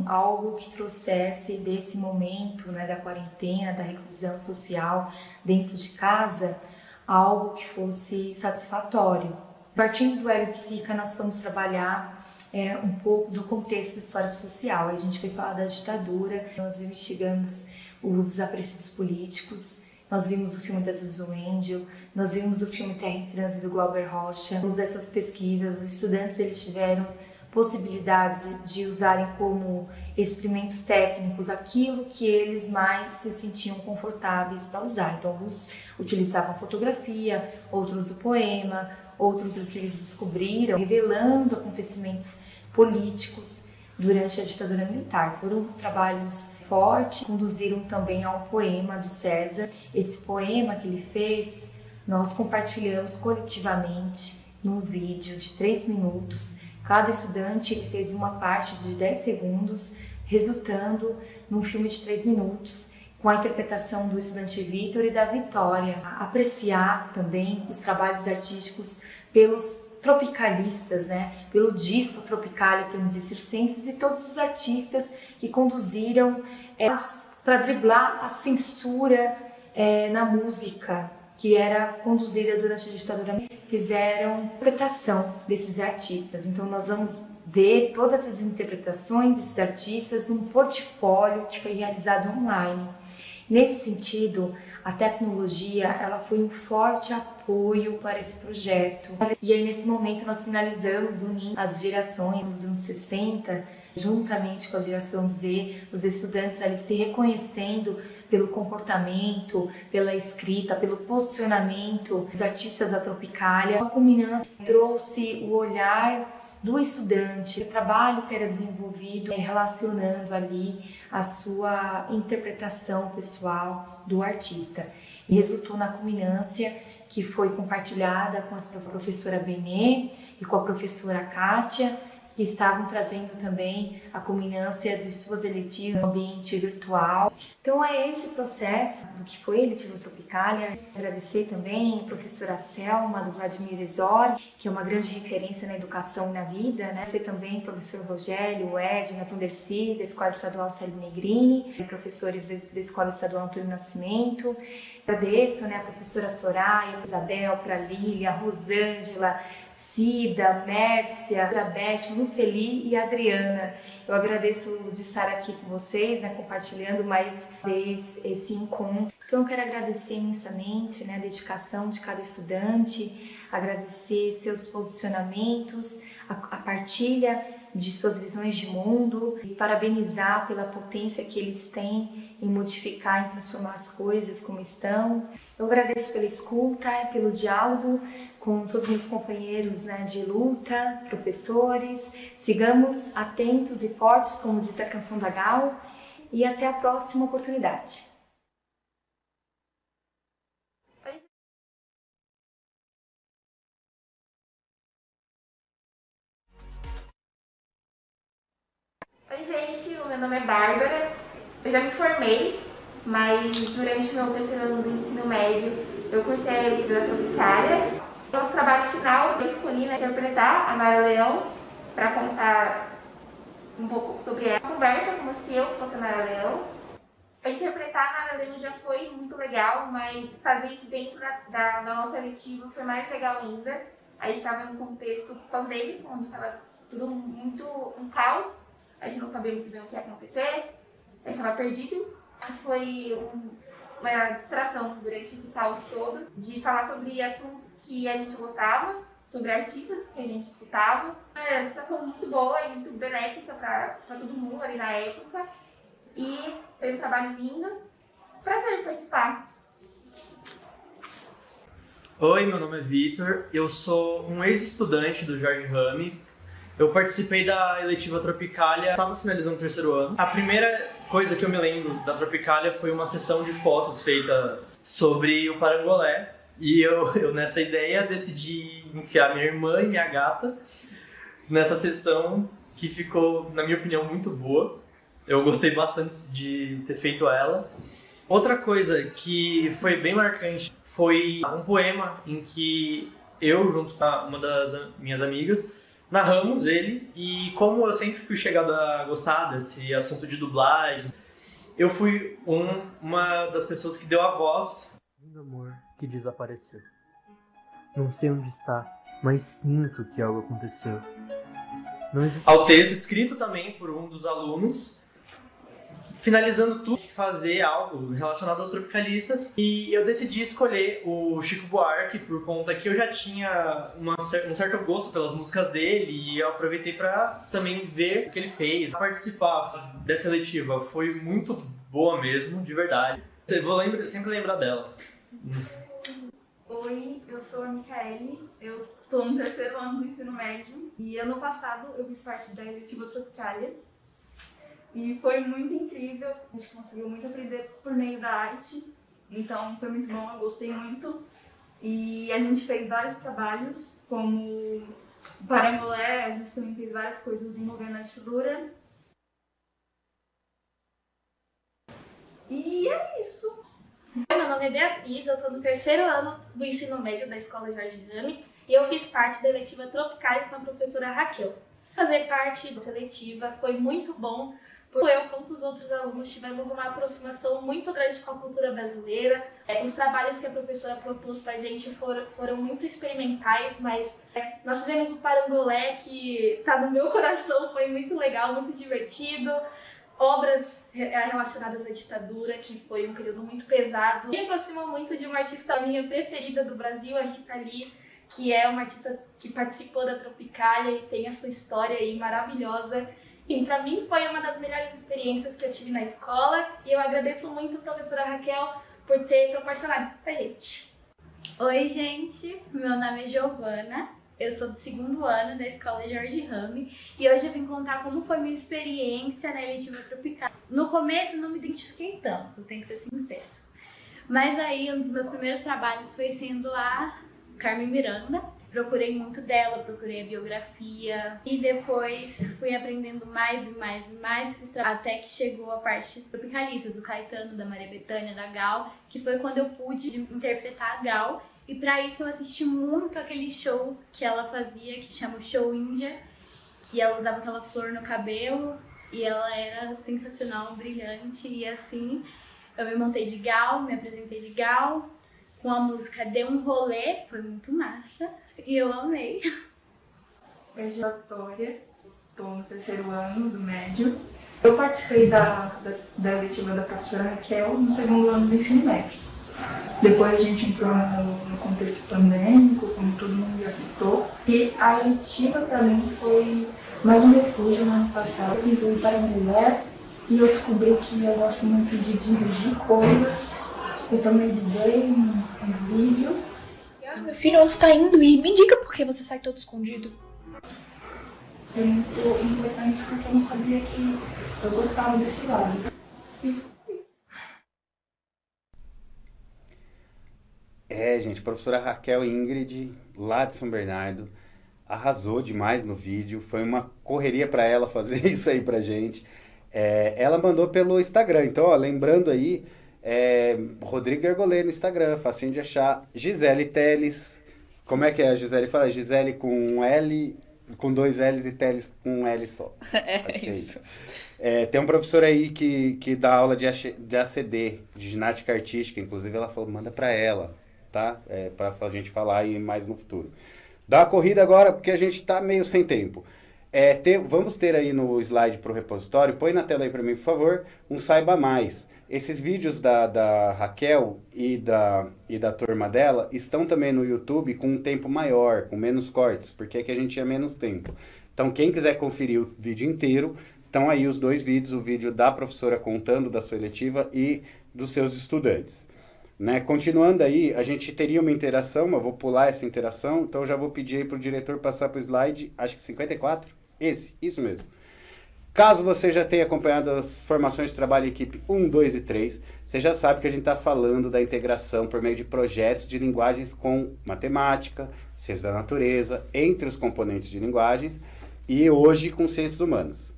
algo que trouxesse desse momento né, da quarentena, da reclusão social dentro de casa, algo que fosse satisfatório. Partindo do Hélio de Sica, nós fomos trabalhar é, um pouco do contexto histórico-social. A gente foi falar da ditadura, nós investigamos os desaparecidos políticos, nós vimos o filme da Zuzu Angel, nós vimos o filme Terra em Trânsito do Glauber Rocha. Nos dessas pesquisas, os estudantes eles tiveram possibilidades de usarem como experimentos técnicos aquilo que eles mais se sentiam confortáveis para usar. Então, alguns utilizavam fotografia, outros o poema, outros o que eles descobriram, revelando acontecimentos políticos durante a ditadura militar. Foram trabalhos fortes, conduziram também a um poema do César. Esse poema que ele fez, nós compartilhamos coletivamente num vídeo de três minutos Cada estudante fez uma parte de 10 segundos, resultando num filme de 3 minutos, com a interpretação do estudante Vitor e da Vitória. Apreciar também os trabalhos artísticos pelos tropicalistas, né? pelo disco Tropicalia e Circenses e todos os artistas que conduziram é, para driblar a censura é, na música que era conduzida durante a ditadura, fizeram interpretação desses artistas. Então nós vamos ver todas as interpretações desses artistas num portfólio que foi realizado online. Nesse sentido, a tecnologia ela foi um forte apoio para esse projeto. E aí nesse momento nós finalizamos unindo as gerações dos anos 60, juntamente com a geração Z, os estudantes ali se reconhecendo pelo comportamento, pela escrita, pelo posicionamento dos artistas da Tropicália. A culminância trouxe o olhar do estudante, o trabalho que era desenvolvido relacionando ali a sua interpretação pessoal do artista. E resultou na culminância que foi compartilhada com a professora Benê e com a professora Kátia, que estavam trazendo também a culminância de suas eletivas no ambiente virtual. Então é esse processo que foi a eletiva Tropicália. Agradecer também a professora Selma, do Vladimir Esori, que é uma grande referência na educação e na vida. Né? Agradecer também o professor Rogério, Edna Vanderci, da Escola Estadual Célio Negrini, professores da Escola Estadual Antônio Nascimento. Agradeço né, a professora Soraya, Isabel, para Lília, Rosângela, Cida, Mércia, Elizabeth, Luceli e Adriana. Eu agradeço de estar aqui com vocês, né, compartilhando mais vez esse encontro. Então, eu quero agradecer imensamente né, a dedicação de cada estudante, agradecer seus posicionamentos, a, a partilha de suas visões de mundo e parabenizar pela potência que eles têm em modificar e transformar as coisas como estão. Eu agradeço pela escuta, pelo diálogo com todos os meus companheiros né, de luta, professores. Sigamos atentos e fortes, como diz a canção da Gal, e até a próxima oportunidade. Gente, o meu nome é Bárbara. Eu já me formei, mas durante o meu terceiro ano do ensino médio eu cursei a literatura tropicária. Nosso trabalho final, eu escolhi né, interpretar a Nara Leão para contar um pouco sobre ela. Conversa como se eu fosse a Nara Leão. Interpretar a Nara Leão já foi muito legal, mas fazer isso dentro da, da, da nossa letiva foi mais legal ainda. A gente estava em um contexto pandêmico, onde estava tudo muito um caos a gente não sabia muito bem o que ia acontecer, a gente estava perdido. Foi um, uma distração durante esse caos todo de falar sobre assuntos que a gente gostava, sobre artistas que a gente escutava. É uma situação muito boa e muito benéfica para todo mundo ali na época. E foi um trabalho lindo. Prazer participar. Oi, meu nome é Vitor, eu sou um ex-estudante do Jorge Rami, eu participei da eletiva Tropicália, estava finalizando o terceiro ano. A primeira coisa que eu me lembro da Tropicália foi uma sessão de fotos feita sobre o Parangolé. E eu, *laughs* eu nessa ideia decidi enfiar minha irmã e minha gata nessa sessão que ficou, na minha opinião, muito boa. Eu gostei bastante de ter feito ela. Outra coisa que foi bem marcante foi um poema em que eu, junto com uma das minhas amigas, narramos ele e como eu sempre fui chegado a gostar desse assunto de dublagem, eu fui um, uma das pessoas que deu a voz. Lindo amor que desapareceu. Não sei onde está, mas sinto que algo aconteceu. Existe... Ao texto escrito também por um dos alunos, finalizando tudo, fazer algo relacionado aos tropicalistas e eu decidi escolher o Chico Buarque por conta que eu já tinha uma, um certo gosto pelas músicas dele e eu aproveitei para também ver o que ele fez, participar dessa letiva foi muito boa mesmo, de verdade. Eu vou lembra, sempre lembrar dela. Oi, eu sou a Micaele, eu estou no terceiro ano do ensino médio e ano passado eu fiz parte da eletiva Tropicália e foi muito incrível, a gente conseguiu muito aprender por meio da arte, então foi muito bom, eu gostei muito. E a gente fez vários trabalhos, como Parangolé, a gente também fez várias coisas envolvendo a ditadura. E é isso. Meu nome é Beatriz, eu estou no terceiro ano do ensino médio da Escola Jorge e eu fiz parte da eletiva Tropicália com a professora Raquel. Fazer parte da seletiva foi muito bom eu, quanto os outros alunos, tivemos uma aproximação muito grande com a cultura brasileira. É, os trabalhos que a professora propôs para a gente foram, foram muito experimentais, mas é, nós fizemos o Parangolé, que está no meu *laughs* coração, foi muito legal, muito divertido. Obras é, relacionadas à ditadura, que foi um período muito pesado. Me aproximou muito de uma artista minha preferida do Brasil, a Rita Lee, que é uma artista que participou da Tropicália e tem a sua história aí maravilhosa. Enfim, para mim foi uma das melhores experiências que eu tive na escola e eu agradeço muito a professora Raquel por ter proporcionado isso pra gente. Oi, gente, meu nome é Giovana, eu sou do segundo ano da escola Jorge Rame e hoje eu vim contar como foi minha experiência na eletiva tropical. No começo não me identifiquei tanto, tenho que ser sincera. Mas aí um dos meus primeiros trabalhos foi sendo a Carmen Miranda, procurei muito dela, procurei a biografia. E depois fui aprendendo mais e mais e mais até que chegou a parte tropicalistas, do Caetano, da Maria Bethânia, da Gal, que foi quando eu pude interpretar a Gal. E para isso eu assisti muito aquele show que ela fazia, que chama Show Índia, que ela usava aquela flor no cabelo e ela era sensacional, brilhante. E assim eu me montei de Gal, me apresentei de Gal, com a música Deu um Rolê, foi muito massa e eu amei. Oi, Vitória, estou no terceiro ano do médio. Eu participei da, da, da eletiva da professora Raquel no segundo ano do ensino médio. Depois a gente entrou no, no contexto pandêmico, como todo mundo já citou, e a eletiva para mim foi mais um refúgio no ano passado. Eu fiz o para mulher e eu descobri que eu gosto muito de dirigir coisas eu também editei um, um vídeo. Ah, meu filho, onde está indo? E me diga por que você sai todo escondido. Foi muito importante porque eu não sabia que eu gostava desse lado. É, gente, professora Raquel Ingrid, lá de São Bernardo, arrasou demais no vídeo. Foi uma correria para ela fazer *laughs* isso aí pra gente. É, ela mandou pelo Instagram, então, ó, lembrando aí, é, Rodrigo Gargolê no Instagram, facinho de achar. Gisele Teles. Como é que é a Gisele? Fala Gisele com um L, com dois L's e Teles com um L só. *laughs* É, Acho isso. É isso. É, tem um professor aí que, que dá aula de, de ACD, de ginástica artística. Inclusive, ela falou, manda para ela, tá? É, para a gente falar aí mais no futuro. Dá uma corrida agora, porque a gente tá meio sem tempo. É, ter, vamos ter aí no slide para o repositório, põe na tela aí para mim, por favor, um Saiba Mais. Esses vídeos da, da Raquel e da, e da turma dela estão também no YouTube com um tempo maior, com menos cortes, porque é que a gente tinha menos tempo. Então, quem quiser conferir o vídeo inteiro, estão aí os dois vídeos, o vídeo da professora contando da sua eletiva e dos seus estudantes. Né? Continuando aí, a gente teria uma interação, eu vou pular essa interação, então já vou pedir aí para o diretor passar para o slide, acho que 54, esse, isso mesmo. Caso você já tenha acompanhado as formações de trabalho equipe 1, 2 e 3, você já sabe que a gente está falando da integração por meio de projetos de linguagens com matemática, ciência da natureza, entre os componentes de linguagens, e hoje com ciências humanas.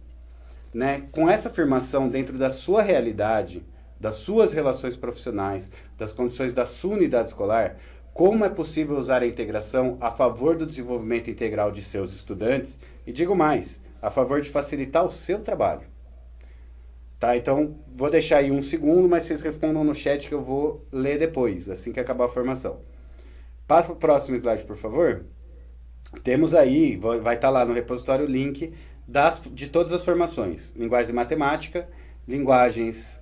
Né? Com essa afirmação dentro da sua realidade, das suas relações profissionais, das condições da sua unidade escolar, como é possível usar a integração a favor do desenvolvimento integral de seus estudantes? E digo mais, a favor de facilitar o seu trabalho. Tá? Então, vou deixar aí um segundo, mas vocês respondam no chat que eu vou ler depois, assim que acabar a formação. Passa para o próximo slide, por favor. Temos aí, vai estar tá lá no repositório o link das, de todas as formações. Linguagem de matemática, linguagens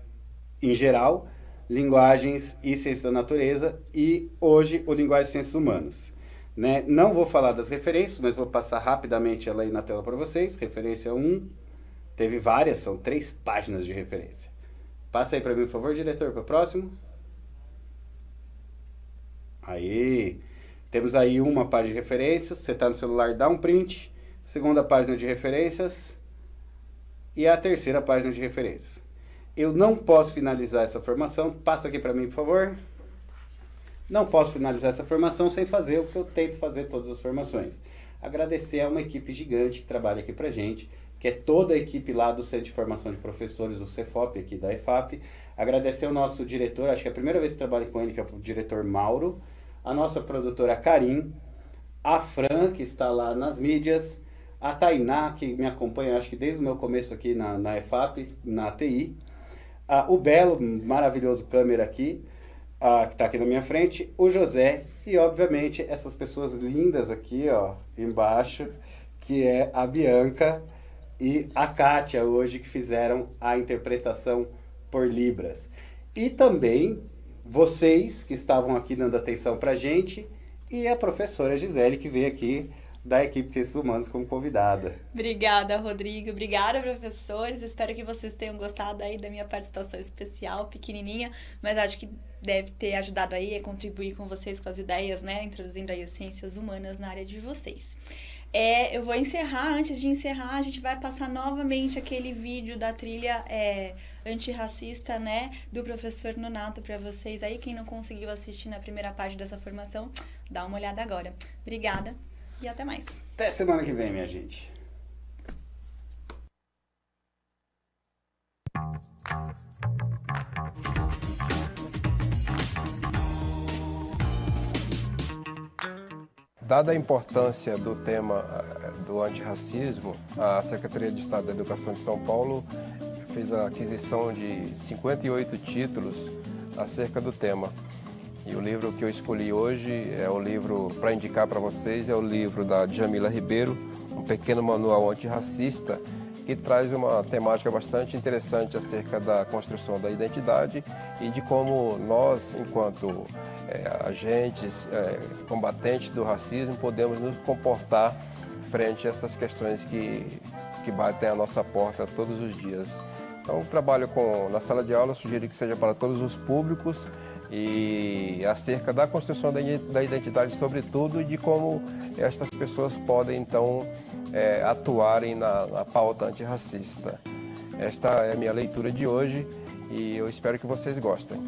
em geral, linguagens e ciências da natureza e hoje o linguagem e ciências humanas. Né? Não vou falar das referências, mas vou passar rapidamente ela aí na tela para vocês. Referência 1, teve várias, são três páginas de referência. Passa aí para mim, por favor, diretor, para o próximo. Aí, temos aí uma página de referências, você está no celular, dá um print. Segunda página de referências. E a terceira página de referências. Eu não posso finalizar essa formação. Passa aqui para mim, por favor. Não posso finalizar essa formação sem fazer o que eu tento fazer todas as formações. Agradecer a uma equipe gigante que trabalha aqui para gente, que é toda a equipe lá do Centro de Formação de Professores, do CEFOP, aqui da EFAP. Agradecer ao nosso diretor, acho que é a primeira vez que trabalho com ele, que é o diretor Mauro. A nossa produtora Karim, a Fran, que está lá nas mídias, a Tainá, que me acompanha, acho que desde o meu começo aqui na, na EFAP, na TI, o Belo, maravilhoso câmera aqui, a, que está aqui na minha frente, o José e, obviamente, essas pessoas lindas aqui, ó, embaixo, que é a Bianca e a Kátia hoje, que fizeram a interpretação por Libras. E também vocês que estavam aqui dando atenção para gente e a professora Gisele que veio aqui da equipe de Ciências Humanas como convidada. Obrigada, Rodrigo. Obrigada, professores. Espero que vocês tenham gostado aí da minha participação especial, pequenininha, mas acho que deve ter ajudado aí a contribuir com vocês com as ideias, né, introduzindo aí as ciências humanas na área de vocês. É, eu vou encerrar, antes de encerrar, a gente vai passar novamente aquele vídeo da trilha é, antirracista, né, do professor Nonato para vocês aí. Quem não conseguiu assistir na primeira parte dessa formação, dá uma olhada agora. Obrigada e até mais. Até semana que vem, minha gente. Dada a importância do tema eh, do antirracismo, a Secretaria de Estado da Educação de São Paulo fez a aquisição de 58 títulos acerca do tema. E o livro que eu escolhi hoje é o livro para indicar para vocês é o livro da Jamila Ribeiro, um pequeno manual antirracista que traz uma temática bastante interessante acerca da construção da identidade e de como nós, enquanto é, agentes, é, combatentes do racismo, podemos nos comportar frente a essas questões que, que batem a nossa porta todos os dias. Então, trabalho com, na sala de aula, sugiro que seja para todos os públicos e acerca da construção da identidade, sobretudo, e de como estas pessoas podem, então, é, atuarem na, na pauta antirracista. Esta é a minha leitura de hoje e eu espero que vocês gostem.